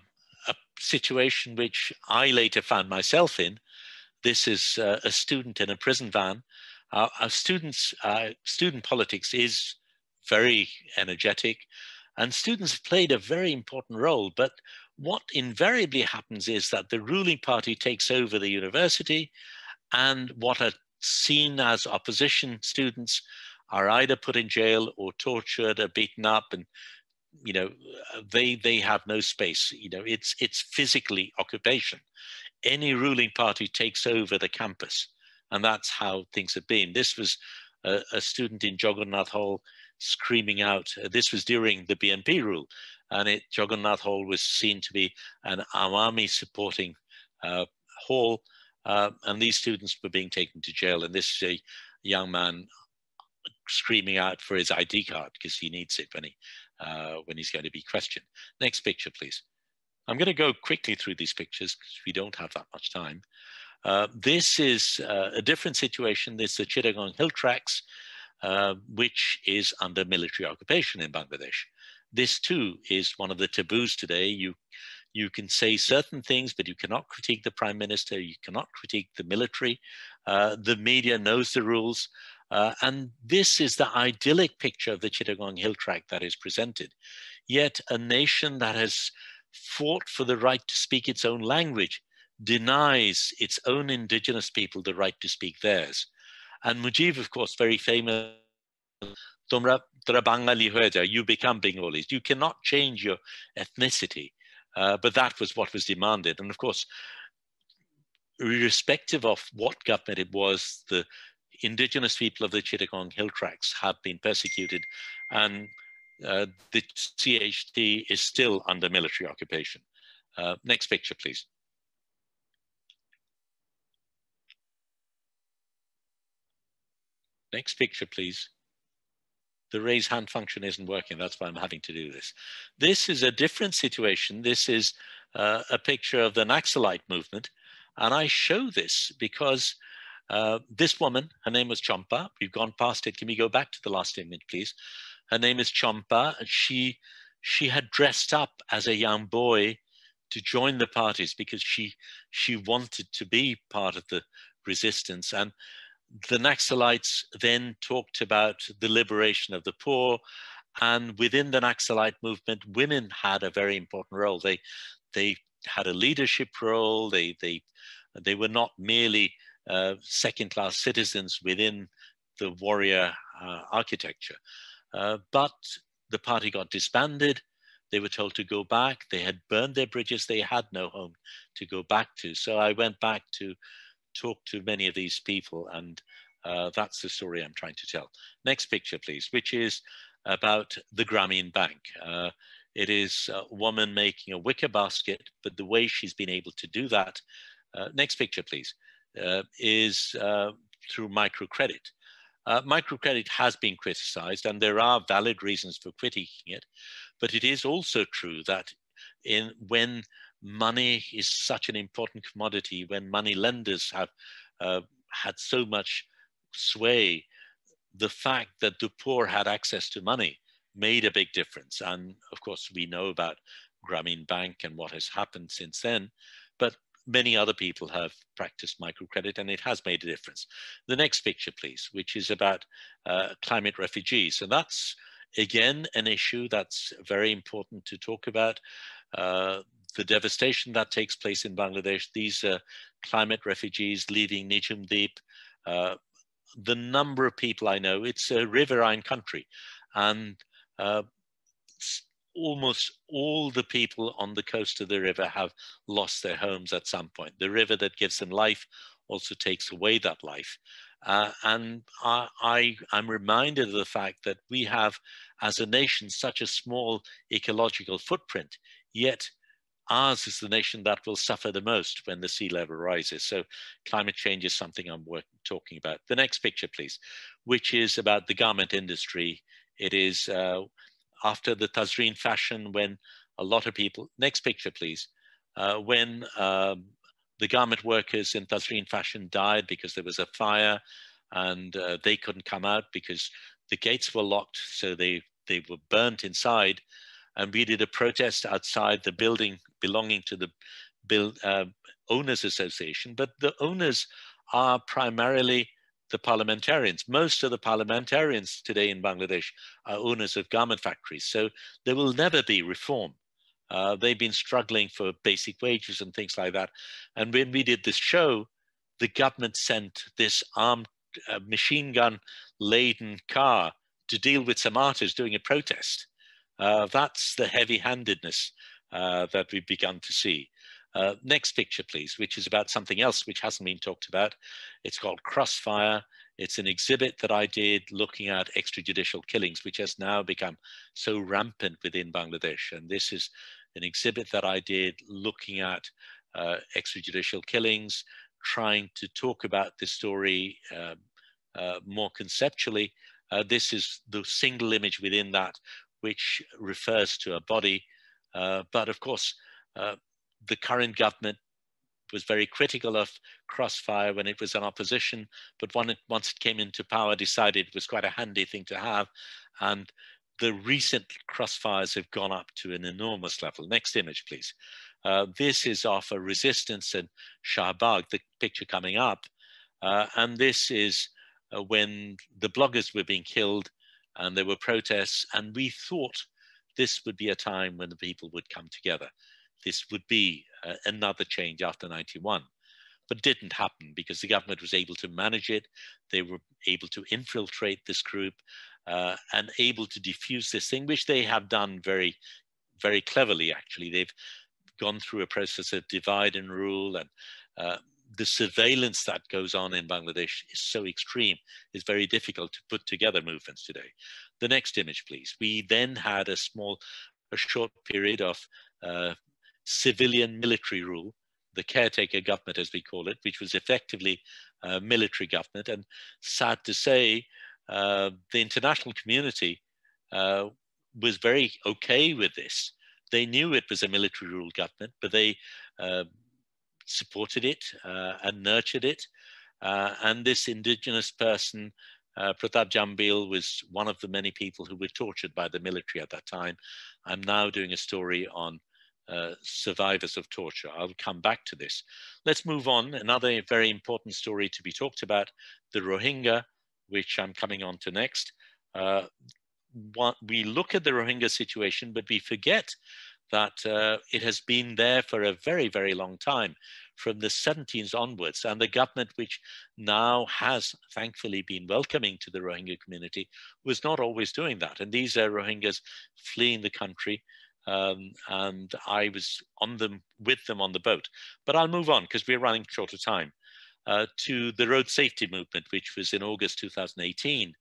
a situation which I later found myself in. This is uh, a student in a prison van. Uh, our students, uh, student politics is very energetic, and students played a very important role. But what invariably happens is that the ruling party takes over the university, and what are seen as opposition students are either put in jail or tortured or beaten up and you know they they have no space. You know it's it's physically occupation. Any ruling party takes over the campus and that's how things have been. This was a, a student in Jagannath Hall screaming out this was during the BNP rule and it Jagannath Hall was seen to be an army supporting uh, hall uh, and these students were being taken to jail and this is a young man screaming out for his ID card because he needs it when he uh, when he's going to be questioned. Next picture, please. I'm going to go quickly through these pictures because we don't have that much time. Uh, this is uh, a different situation. This is the Chittagong Hill Tracts, uh, which is under military occupation in Bangladesh. This too is one of the taboos today. You, you can say certain things, but you cannot critique the prime minister. You cannot critique the military. Uh, the media knows the rules. Uh, and this is the idyllic picture of the Chittagong Hill Tract that is presented. Yet a nation that has fought for the right to speak its own language denies its own indigenous people the right to speak theirs. And Mujib, of course, very famous, you become Bengalis. You cannot change your ethnicity. Uh, but that was what was demanded. And of course, irrespective of what government it was, the indigenous people of the Chittagong Hill Tracts have been persecuted and uh, the CHT is still under military occupation. Uh, next picture, please. Next picture, please. The raise hand function isn't working. That's why I'm having to do this. This is a different situation. This is uh, a picture of the Naxalite movement. And I show this because uh, this woman, her name was Champa. We've gone past it. Can we go back to the last image, please? Her name is Champa. And she, she had dressed up as a young boy to join the parties because she, she wanted to be part of the resistance. And the Naxalites then talked about the liberation of the poor. And within the Naxalite movement, women had a very important role. They, they had a leadership role. They, they, they were not merely uh, second-class citizens within the warrior uh, architecture. Uh, but the party got disbanded. They were told to go back. They had burned their bridges. They had no home to go back to. So I went back to talk to many of these people, and uh, that's the story I'm trying to tell. Next picture, please, which is about the Grameen Bank. Uh, it is a woman making a wicker basket, but the way she's been able to do that. Uh, next picture, please uh, is uh, through microcredit. Uh, microcredit has been criticized and there are valid reasons for critiquing it, but it is also true that in when money is such an important commodity, when money lenders have uh, had so much sway, the fact that the poor had access to money made a big difference. And of course, we know about Grameen Bank and what has happened since then. But many other people have practiced microcredit and it has made a difference. The next picture, please, which is about uh, climate refugees. And that's, again, an issue that's very important to talk about. Uh, the devastation that takes place in Bangladesh, these uh, climate refugees leaving Nijhum Dwip, uh, the number of people I know, it's a riverine country. And uh, almost all the people on the coast of the river have lost their homes at some point. The river that gives them life also takes away that life. Uh, and I, I'm reminded of the fact that we have, as a nation, such a small ecological footprint, yet ours is the nation that will suffer the most when the sea level rises. So climate change is something I'm talking about. The next picture, please, which is about the garment industry. It is uh, after the Tazreen fashion when a lot of people, next picture please, uh, when um, the garment workers in Tazreen fashion died because there was a fire and uh, they couldn't come out because the gates were locked, so they, they were burnt inside. and we did a protest outside the building belonging to the build, uh, owners association. But the owners are primarily the parliamentarians. Most of the parliamentarians today in Bangladesh are owners of garment factories. So there will never be reform. Uh, they've been struggling for basic wages and things like that. And when we did this show, the government sent this armed uh, machine gun laden car to deal with some artists doing a protest. Uh, that's the heavy handedness that we've begun to see. Uh, next picture, please, which is about something else which hasn't been talked about. It's called Crossfire. It's an exhibit that I did looking at extrajudicial killings, which has now become so rampant within Bangladesh. And this is an exhibit that I did looking at uh, extrajudicial killings, trying to talk about this story um, uh, more conceptually. Uh, this is the single image within that which refers to a body. Uh, but of course, uh, the current government was very critical of Crossfire when it was in opposition, but it, once it came into power, decided it was quite a handy thing to have. And the recent crossfires have gone up to an enormous level. Next image, please. Uh, this is of a resistance in Shahbag, the picture coming up. Uh, and this is uh, when the bloggers were being killed and there were protests. And we thought this would be a time when the people would come together this would be uh, another change after 91 but didn't happen because the government was able to manage it. They were able to infiltrate this group uh, and able to diffuse this thing, which they have done very, very cleverly, actually. They've gone through a process of divide and rule and uh, the surveillance that goes on in Bangladesh is so extreme, it's very difficult to put together movements today. The next image, please. We then had a small, a short period of uh, civilian military rule, the caretaker government, as we call it, which was effectively a military government. And sad to say, uh, the international community uh, was very okay with this. They knew it was a military rule government, but they uh, supported it uh, and nurtured it. Uh, and this indigenous person, uh, Pratap Jambil, was one of the many people who were tortured by the military at that time. I'm now doing a story on uh, survivors of torture. I'll come back to this. Let's move on. Another very important story to be talked about, the Rohingya, which I'm coming on to next. Uh, what, we look at the Rohingya situation, but we forget that uh, it has been there for a very, very long time, from the 17th onwards. And the government, which now has thankfully been welcoming to the Rohingya community, was not always doing that. And these are Rohingyas fleeing the country um, and I was on them with them on the boat. But I'll move on because we're running short of time uh, to the road safety movement, which was in August 2018.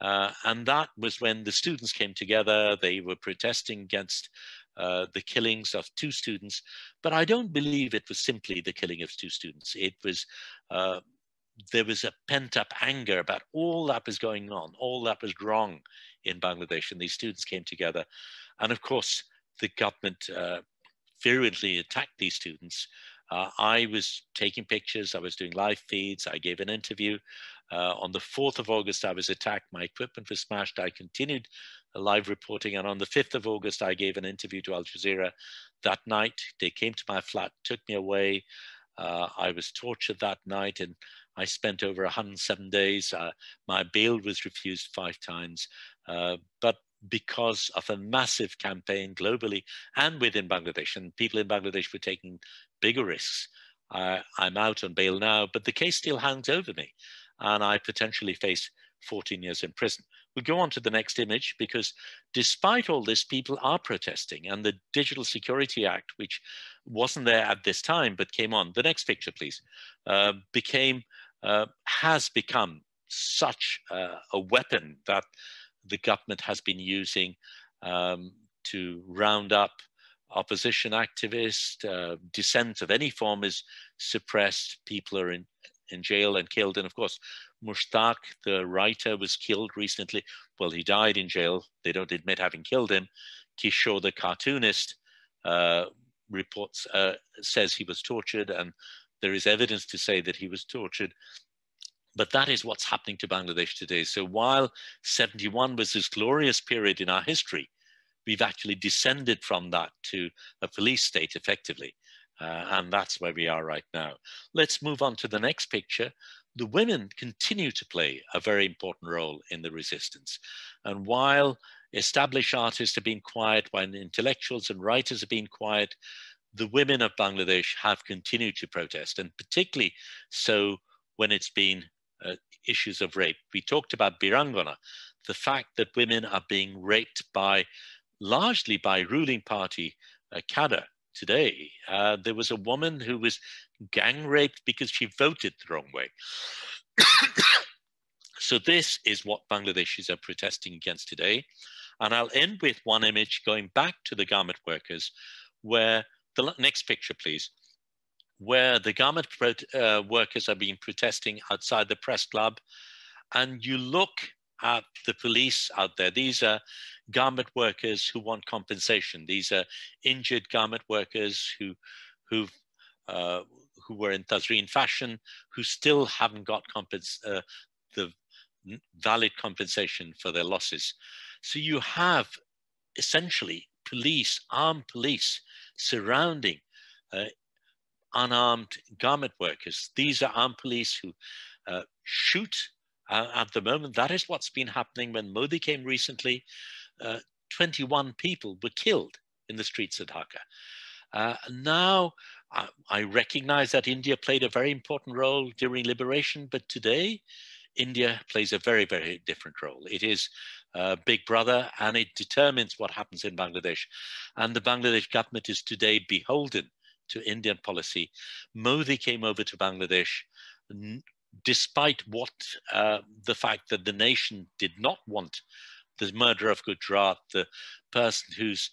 Uh, and that was when the students came together. They were protesting against uh, the killings of two students. But I don't believe it was simply the killing of two students. It was uh, there was a pent up anger about all that was going on, all that was wrong in Bangladesh. And these students came together. And of course, the government uh, virulently attacked these students. Uh, I was taking pictures, I was doing live feeds, I gave an interview. Uh, on the 4th of August, I was attacked, my equipment was smashed, I continued live reporting, and on the 5th of August, I gave an interview to Al Jazeera. That night, they came to my flat, took me away. Uh, I was tortured that night, and I spent over 107 days. Uh, my bail was refused five times. Uh, but because of a massive campaign globally and within Bangladesh. And people in Bangladesh were taking bigger risks. I'm out on bail now, but the case still hangs over me. And I potentially face 14 years in prison. We'll go on to the next image because despite all this, people are protesting. And the Digital Security Act, which wasn't there at this time but came on, the next picture, please, uh, became, uh, has become such uh, a weapon that the government has been using um, to round up opposition activists. Uh, dissent of any form is suppressed. People are in, in jail and killed. And of course, Mushtaq, the writer, was killed recently. Well, he died in jail. They don't admit having killed him. Kishore, the cartoonist, uh, reports uh, says he was tortured, and there is evidence to say that he was tortured. But that is what's happening to Bangladesh today. So while 71 was this glorious period in our history, we've actually descended from that to a police state effectively. Uh, and that's where we are right now. Let's move on to the next picture. The women continue to play a very important role in the resistance. And while established artists have been quiet, while intellectuals and writers have been quiet, the women of Bangladesh have continued to protest, and particularly so when it's been uh, issues of rape. We talked about Birangona, the fact that women are being raped by largely by ruling party uh, today. Uh, there was a woman who was gang raped because she voted the wrong way. so this is what Bangladeshis are protesting against today. And I'll end with one image going back to the garment workers, where the next picture, please, where the garment uh, workers are being protesting outside the press club. And you look at the police out there. These are garment workers who want compensation. These are injured garment workers who, who uh, who were in Tazreen fashion, who still haven't got compens- uh, the valid compensation for their losses. So you have essentially police, armed police, surrounding uh, unarmed garment workers. These are armed police who uh, shoot uh, at the moment. That is what's been happening when Modi came recently. Uh, 21 people were killed in the streets of Dhaka. Uh, now, I, I recognize that India played a very important role during liberation, but today, India plays a very, very different role. It is uh, big brother and it determines what happens in Bangladesh. And the Bangladesh government is today beholden to Indian policy. Modi came over to Bangladesh despite what uh, the fact that the nation did not want the murder of Gujarat, the person who's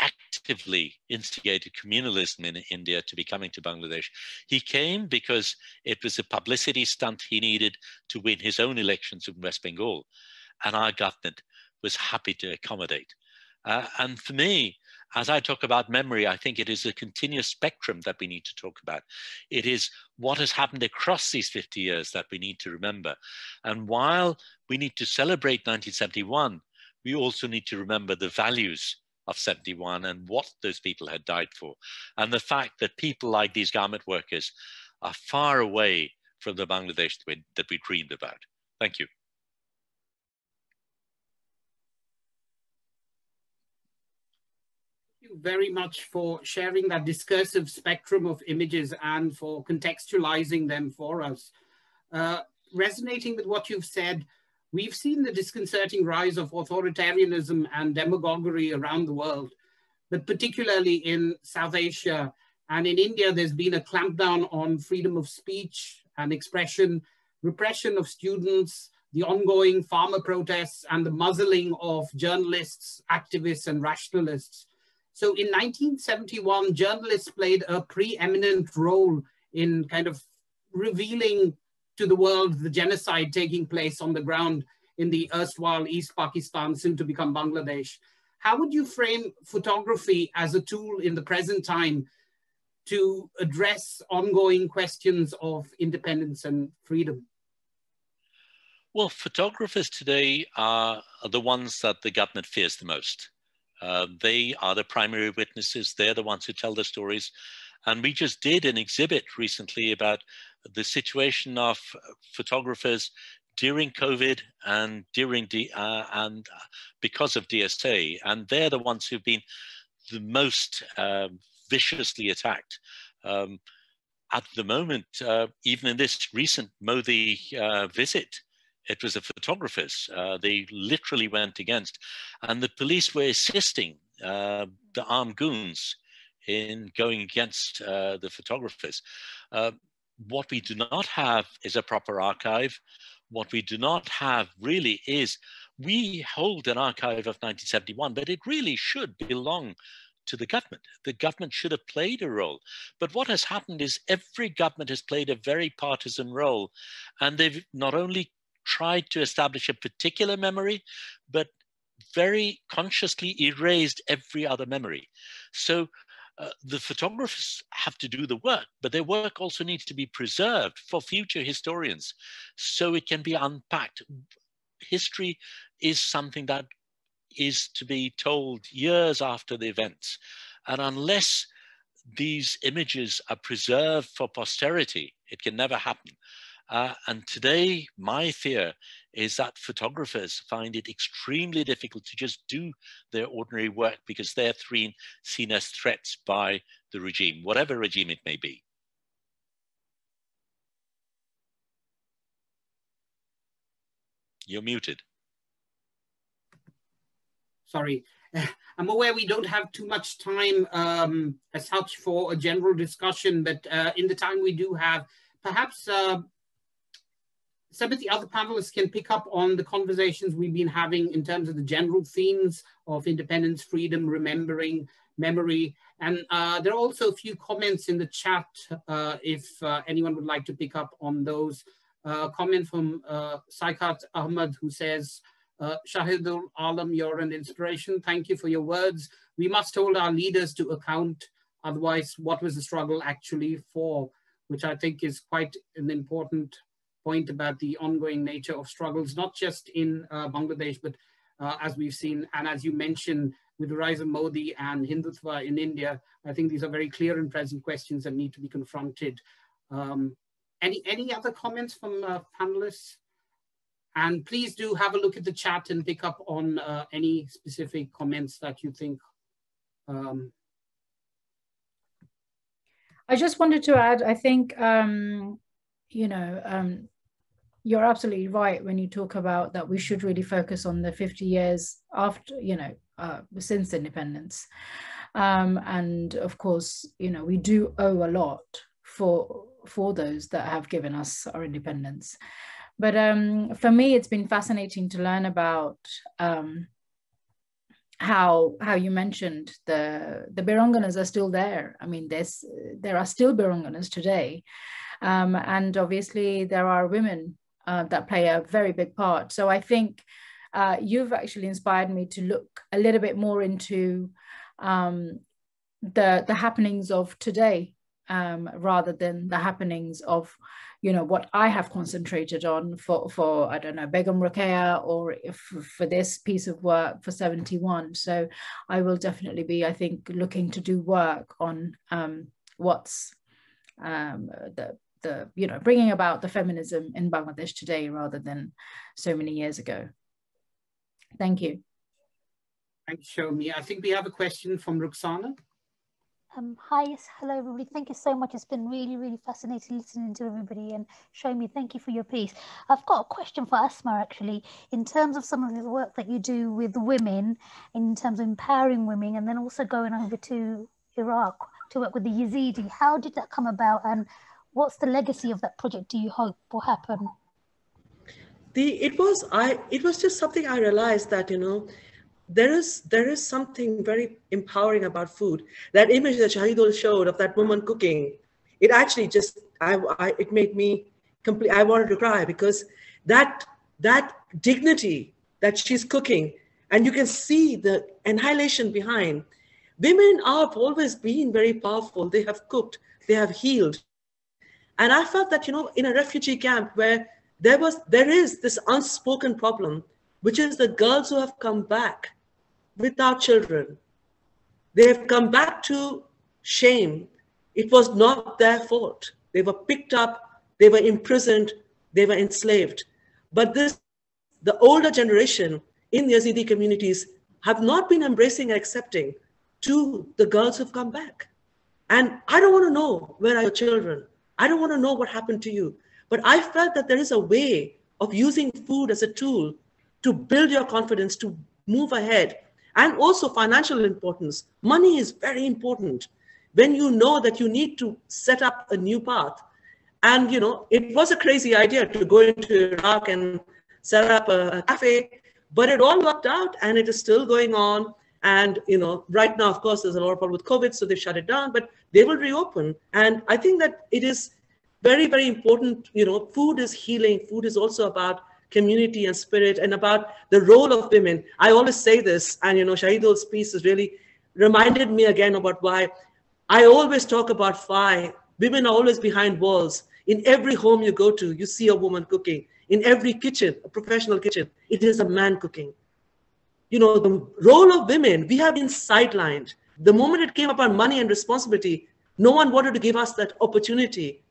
actively instigated communalism in India to be coming to Bangladesh. He came because it was a publicity stunt he needed to win his own elections in West Bengal. And our government was happy to accommodate. Uh, and for me, as I talk about memory, I think it is a continuous spectrum that we need to talk about. It is what has happened across these 50 years that we need to remember. And while we need to celebrate 1971, we also need to remember the values of 71 and what those people had died for. And the fact that people like these garment workers are far away from the Bangladesh that we dreamed about. Thank you. Thank you very much for sharing that discursive spectrum of images and for contextualizing them for us. Uh, resonating with what you've said, We've seen the disconcerting rise of authoritarianism and demagoguery around the world, but particularly in South Asia and in India, there's been a clampdown on freedom of speech and expression, repression of students, the ongoing farmer protests, and the muzzling of journalists, activists, and rationalists. So in 1971, journalists played a preeminent role in kind of revealing to the world the genocide taking place on the ground in the erstwhile East Pakistan, soon to become Bangladesh. How would you frame photography as a tool in the present time to address ongoing questions of independence and freedom? Well, photographers today are the ones that the government fears the most. Uh, they are the primary witnesses. They're the ones who tell the stories. And we just did an exhibit recently about the situation of photographers during COVID and during D, uh, and because of DSA, and they're the ones who've been the most uh, viciously attacked. Um, at the moment, uh, even in this recent Modi uh, visit, it was the photographers. Uh, they literally went against, and the police were assisting uh, the armed goons in going against the photographers what we do not have is a proper archive. What we do not have really is we hold an archive of 1971, but it really should belong to the government. The government should have played a role. But what has happened is every government has played a very partisan role. And they've not only tried to establish a particular memory, but very consciously erased every other memory. So uh, the photographers have to do the work, but their work also needs to be preserved for future historians so it can be unpacked. History is something that is to be told years after the events. And unless these images are preserved for posterity, it can never happen. Uh, and today, my fear is that photographers find it extremely difficult to just do their ordinary work because they're seen, seen as threats by the regime, whatever regime it may be. You're muted. Sorry. I'm aware we don't have too much time um, as such for a general discussion, but uh, in the time we do have, perhaps uh, some of the other panelists can pick up on the conversations we've been having in terms of the general themes of independence, freedom, remembering, memory. And uh, there are also a few comments in the chat uh, if uh, anyone would like to pick up on those. Uh, comment from uh, Saikat Ahmad who says, uh, Shahidul Alam, you're an inspiration. Thank you for your words. We must hold our leaders to account. Otherwise, what was the struggle actually for? Which I think is quite an important point about the ongoing nature of struggles, not just in uh, Bangladesh, but uh, as we've seen, and as you mentioned, with the rise of Modi and Hindutva in India, I think these are very clear and present questions that need to be confronted. Um, any, any other comments from uh, panelists? And please do have a look at the chat and pick up on uh, any specific comments that you think. Um... I just wanted to add, I think, um, you know, um, you're absolutely right when you talk about that we should really focus on the 50 years after, you know, uh, since independence. Um, and of course, you know, we do owe a lot for for those that have given us our independence. But um, for me, it's been fascinating to learn about um, how how you mentioned the the Biranganas are still there. I mean, there's there are still Biranganas today, um, and obviously there are women uh, that play a very big part. So I think uh, you've actually inspired me to look a little bit more into um, the the happenings of today um, rather than the happenings of you know what I have concentrated on for for I don't know Begum Rokeya or if for this piece of work for 71 so I will definitely be I think looking to do work on um, what's um, the the you know bringing about the feminism in Bangladesh today rather than so many years ago thank you thanks Showmi I think we have a question from Ruxana um, hi, yes, hello everybody. Thank you so much. It's been really, really fascinating listening to everybody and Showmi. Thank you for your piece. I've got a question for Asma actually, in terms of some of the work that you do with women, in terms of empowering women, and then also going over to Iraq to work with the Yazidi. How did that come about, and what's the legacy of that project? Do you hope will happen? The it was I. It was just something I realized that you know there is there is something very empowering about food. That image that Shahidul showed of that woman cooking, it actually just I, I it made me complete. I wanted to cry because that that dignity that she's cooking, and you can see the annihilation behind. Women have always been very powerful. They have cooked. They have healed. And I felt that you know in a refugee camp where there was there is this unspoken problem, which is the girls who have come back without children. They have come back to shame. It was not their fault. They were picked up, they were imprisoned, they were enslaved. But this, the older generation in the Yazidi communities have not been embracing and accepting to the girls who've come back. And I don't want to know where are your children. I don't want to know what happened to you. But I felt that there is a way of using food as a tool to build your confidence, to move ahead, and also financial importance. Money is very important when you know that you need to set up a new path. And, you know, it was a crazy idea to go into Iraq and set up a, a cafe, but it all worked out and it is still going on. And, you know, right now, of course, there's a lot of problem with COVID, so they shut it down, but they will reopen. And I think that it is very, very important. You know, food is healing. Food is also about community and spirit and about the role of women. I always say this, and you know, Shahidul's piece has really reminded me again about why I always talk about why women are always behind walls. In every home you go to, you see a woman cooking. In every kitchen, a professional kitchen, it is a man cooking. You know, the role of women, we have been sidelined. The moment it came upon money and responsibility, no one wanted to give us that opportunity.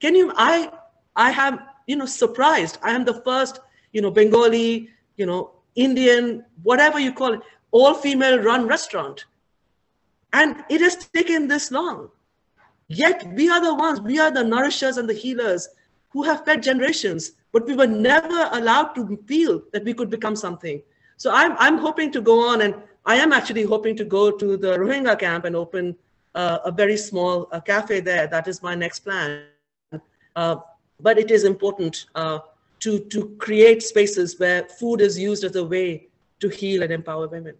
Can you, I, I have, you know, surprised. I am the first, you know, Bengali, you know, Indian, whatever you call it, all female run restaurant. And it has taken this long. Yet we are the ones, we are the nourishers and the healers who have fed generations, but we were never allowed to feel that we could become something. So I'm, I'm hoping to go on and I am actually hoping to go to the Rohingya camp and open uh, a very small uh, cafe there. That is my next plan. Uh, but it is important uh, to, to create spaces where food is used as a way to heal and empower women.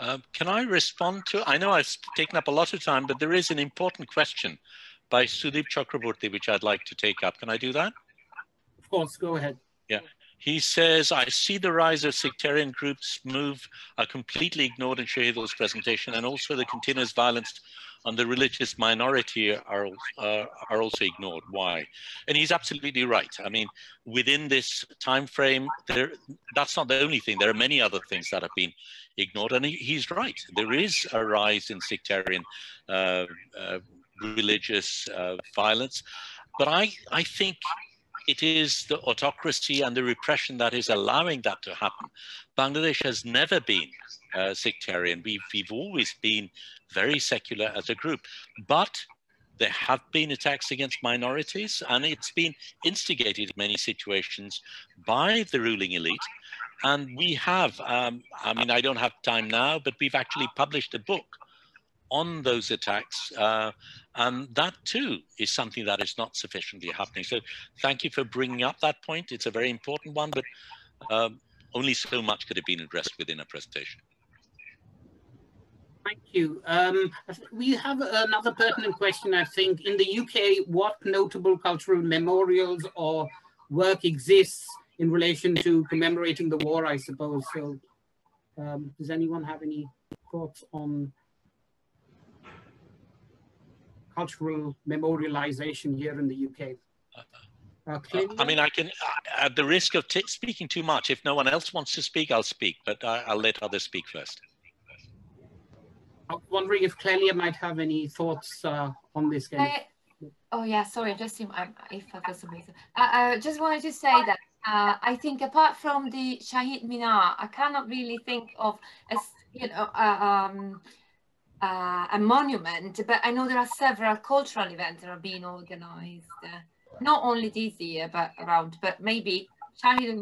Um, can I respond to? I know I've taken up a lot of time, but there is an important question by Sudeep Chakraborty, which I'd like to take up. Can I do that? Of course, go ahead. Yeah. He says, I see the rise of sectarian groups move are completely ignored in Shahidul's presentation, and also the continuous violence on the religious minority are, uh, are also ignored. Why? And he's absolutely right. I mean, within this time frame, there, that's not the only thing. There are many other things that have been ignored, and he, he's right. There is a rise in sectarian uh, uh, religious uh, violence, but I, I think it is the autocracy and the repression that is allowing that to happen. Bangladesh has never been uh, sectarian. We've, we've always been very secular as a group, but there have been attacks against minorities and it's been instigated in many situations by the ruling elite. And we have, um, I mean, I don't have time now, but we've actually published a book on those attacks. Uh, and that too is something that is not sufficiently happening. So thank you for bringing up that point. It's a very important one, but um, only so much could have been addressed within a presentation. Thank you. Um, we have another pertinent question, I think. In the UK, what notable cultural memorials or work exists in relation to commemorating the war, I suppose? So um, does anyone have any thoughts on cultural memorialization here in the UK? Uh, I mean, I can, uh, at the risk of speaking too much, if no one else wants to speak, I'll speak, but I, will let others speak first. I'm wondering if Clelia might have any thoughts uh, on this game. Uh, oh yeah, sorry, just if I was amazing. I just wanted to say that uh, I think apart from the Shahid Minar, I cannot really think of as you know uh, um, uh, a monument, but I know there are several cultural events that are being organized, uh, not only this year, but around, but maybe Shahid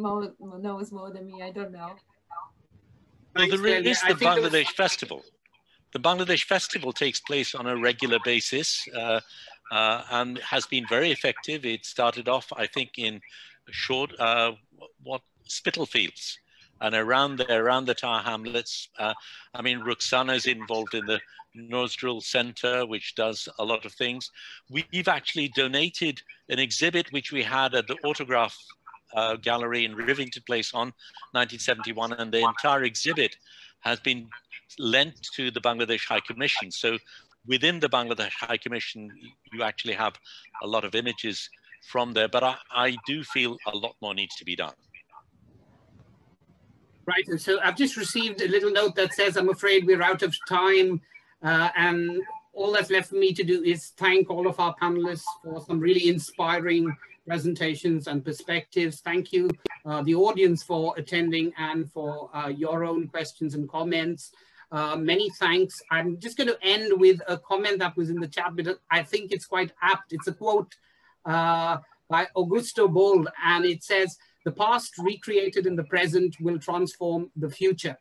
knows more than me, I don't know. Well, there is the Bangladesh Festival. The Bangladesh Festival takes place on a regular basis uh, uh, and has been very effective. It started off, I think, in short, uh, what, Spitalfields and around there, around the Tower Hamlets. Uh, I mean, Ruxana is involved in the Nazrul Center, which does a lot of things. We've actually donated an exhibit which we had at the Autograph uh, Gallery in Rivington Place on 1971, and the entire exhibit has been lent to the Bangladesh High Commission. So within the Bangladesh High Commission, you actually have a lot of images from there, but I, I do feel a lot more needs to be done. Right, and so I've just received a little note that says, I'm afraid we're out of time. Uh, and all that's left for me to do is thank all of our panelists for some really inspiring presentations and perspectives. Thank you, uh, the audience, for attending and for uh, your own questions and comments. Uh, many thanks. I'm just going to end with a comment that was in the chat, but I think it's quite apt. It's a quote uh, by Augusto Boal, and it says, the past recreated in the present will transform the future.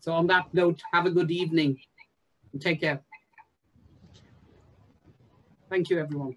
So on that note, have a good evening. Take care. Thank you, everyone.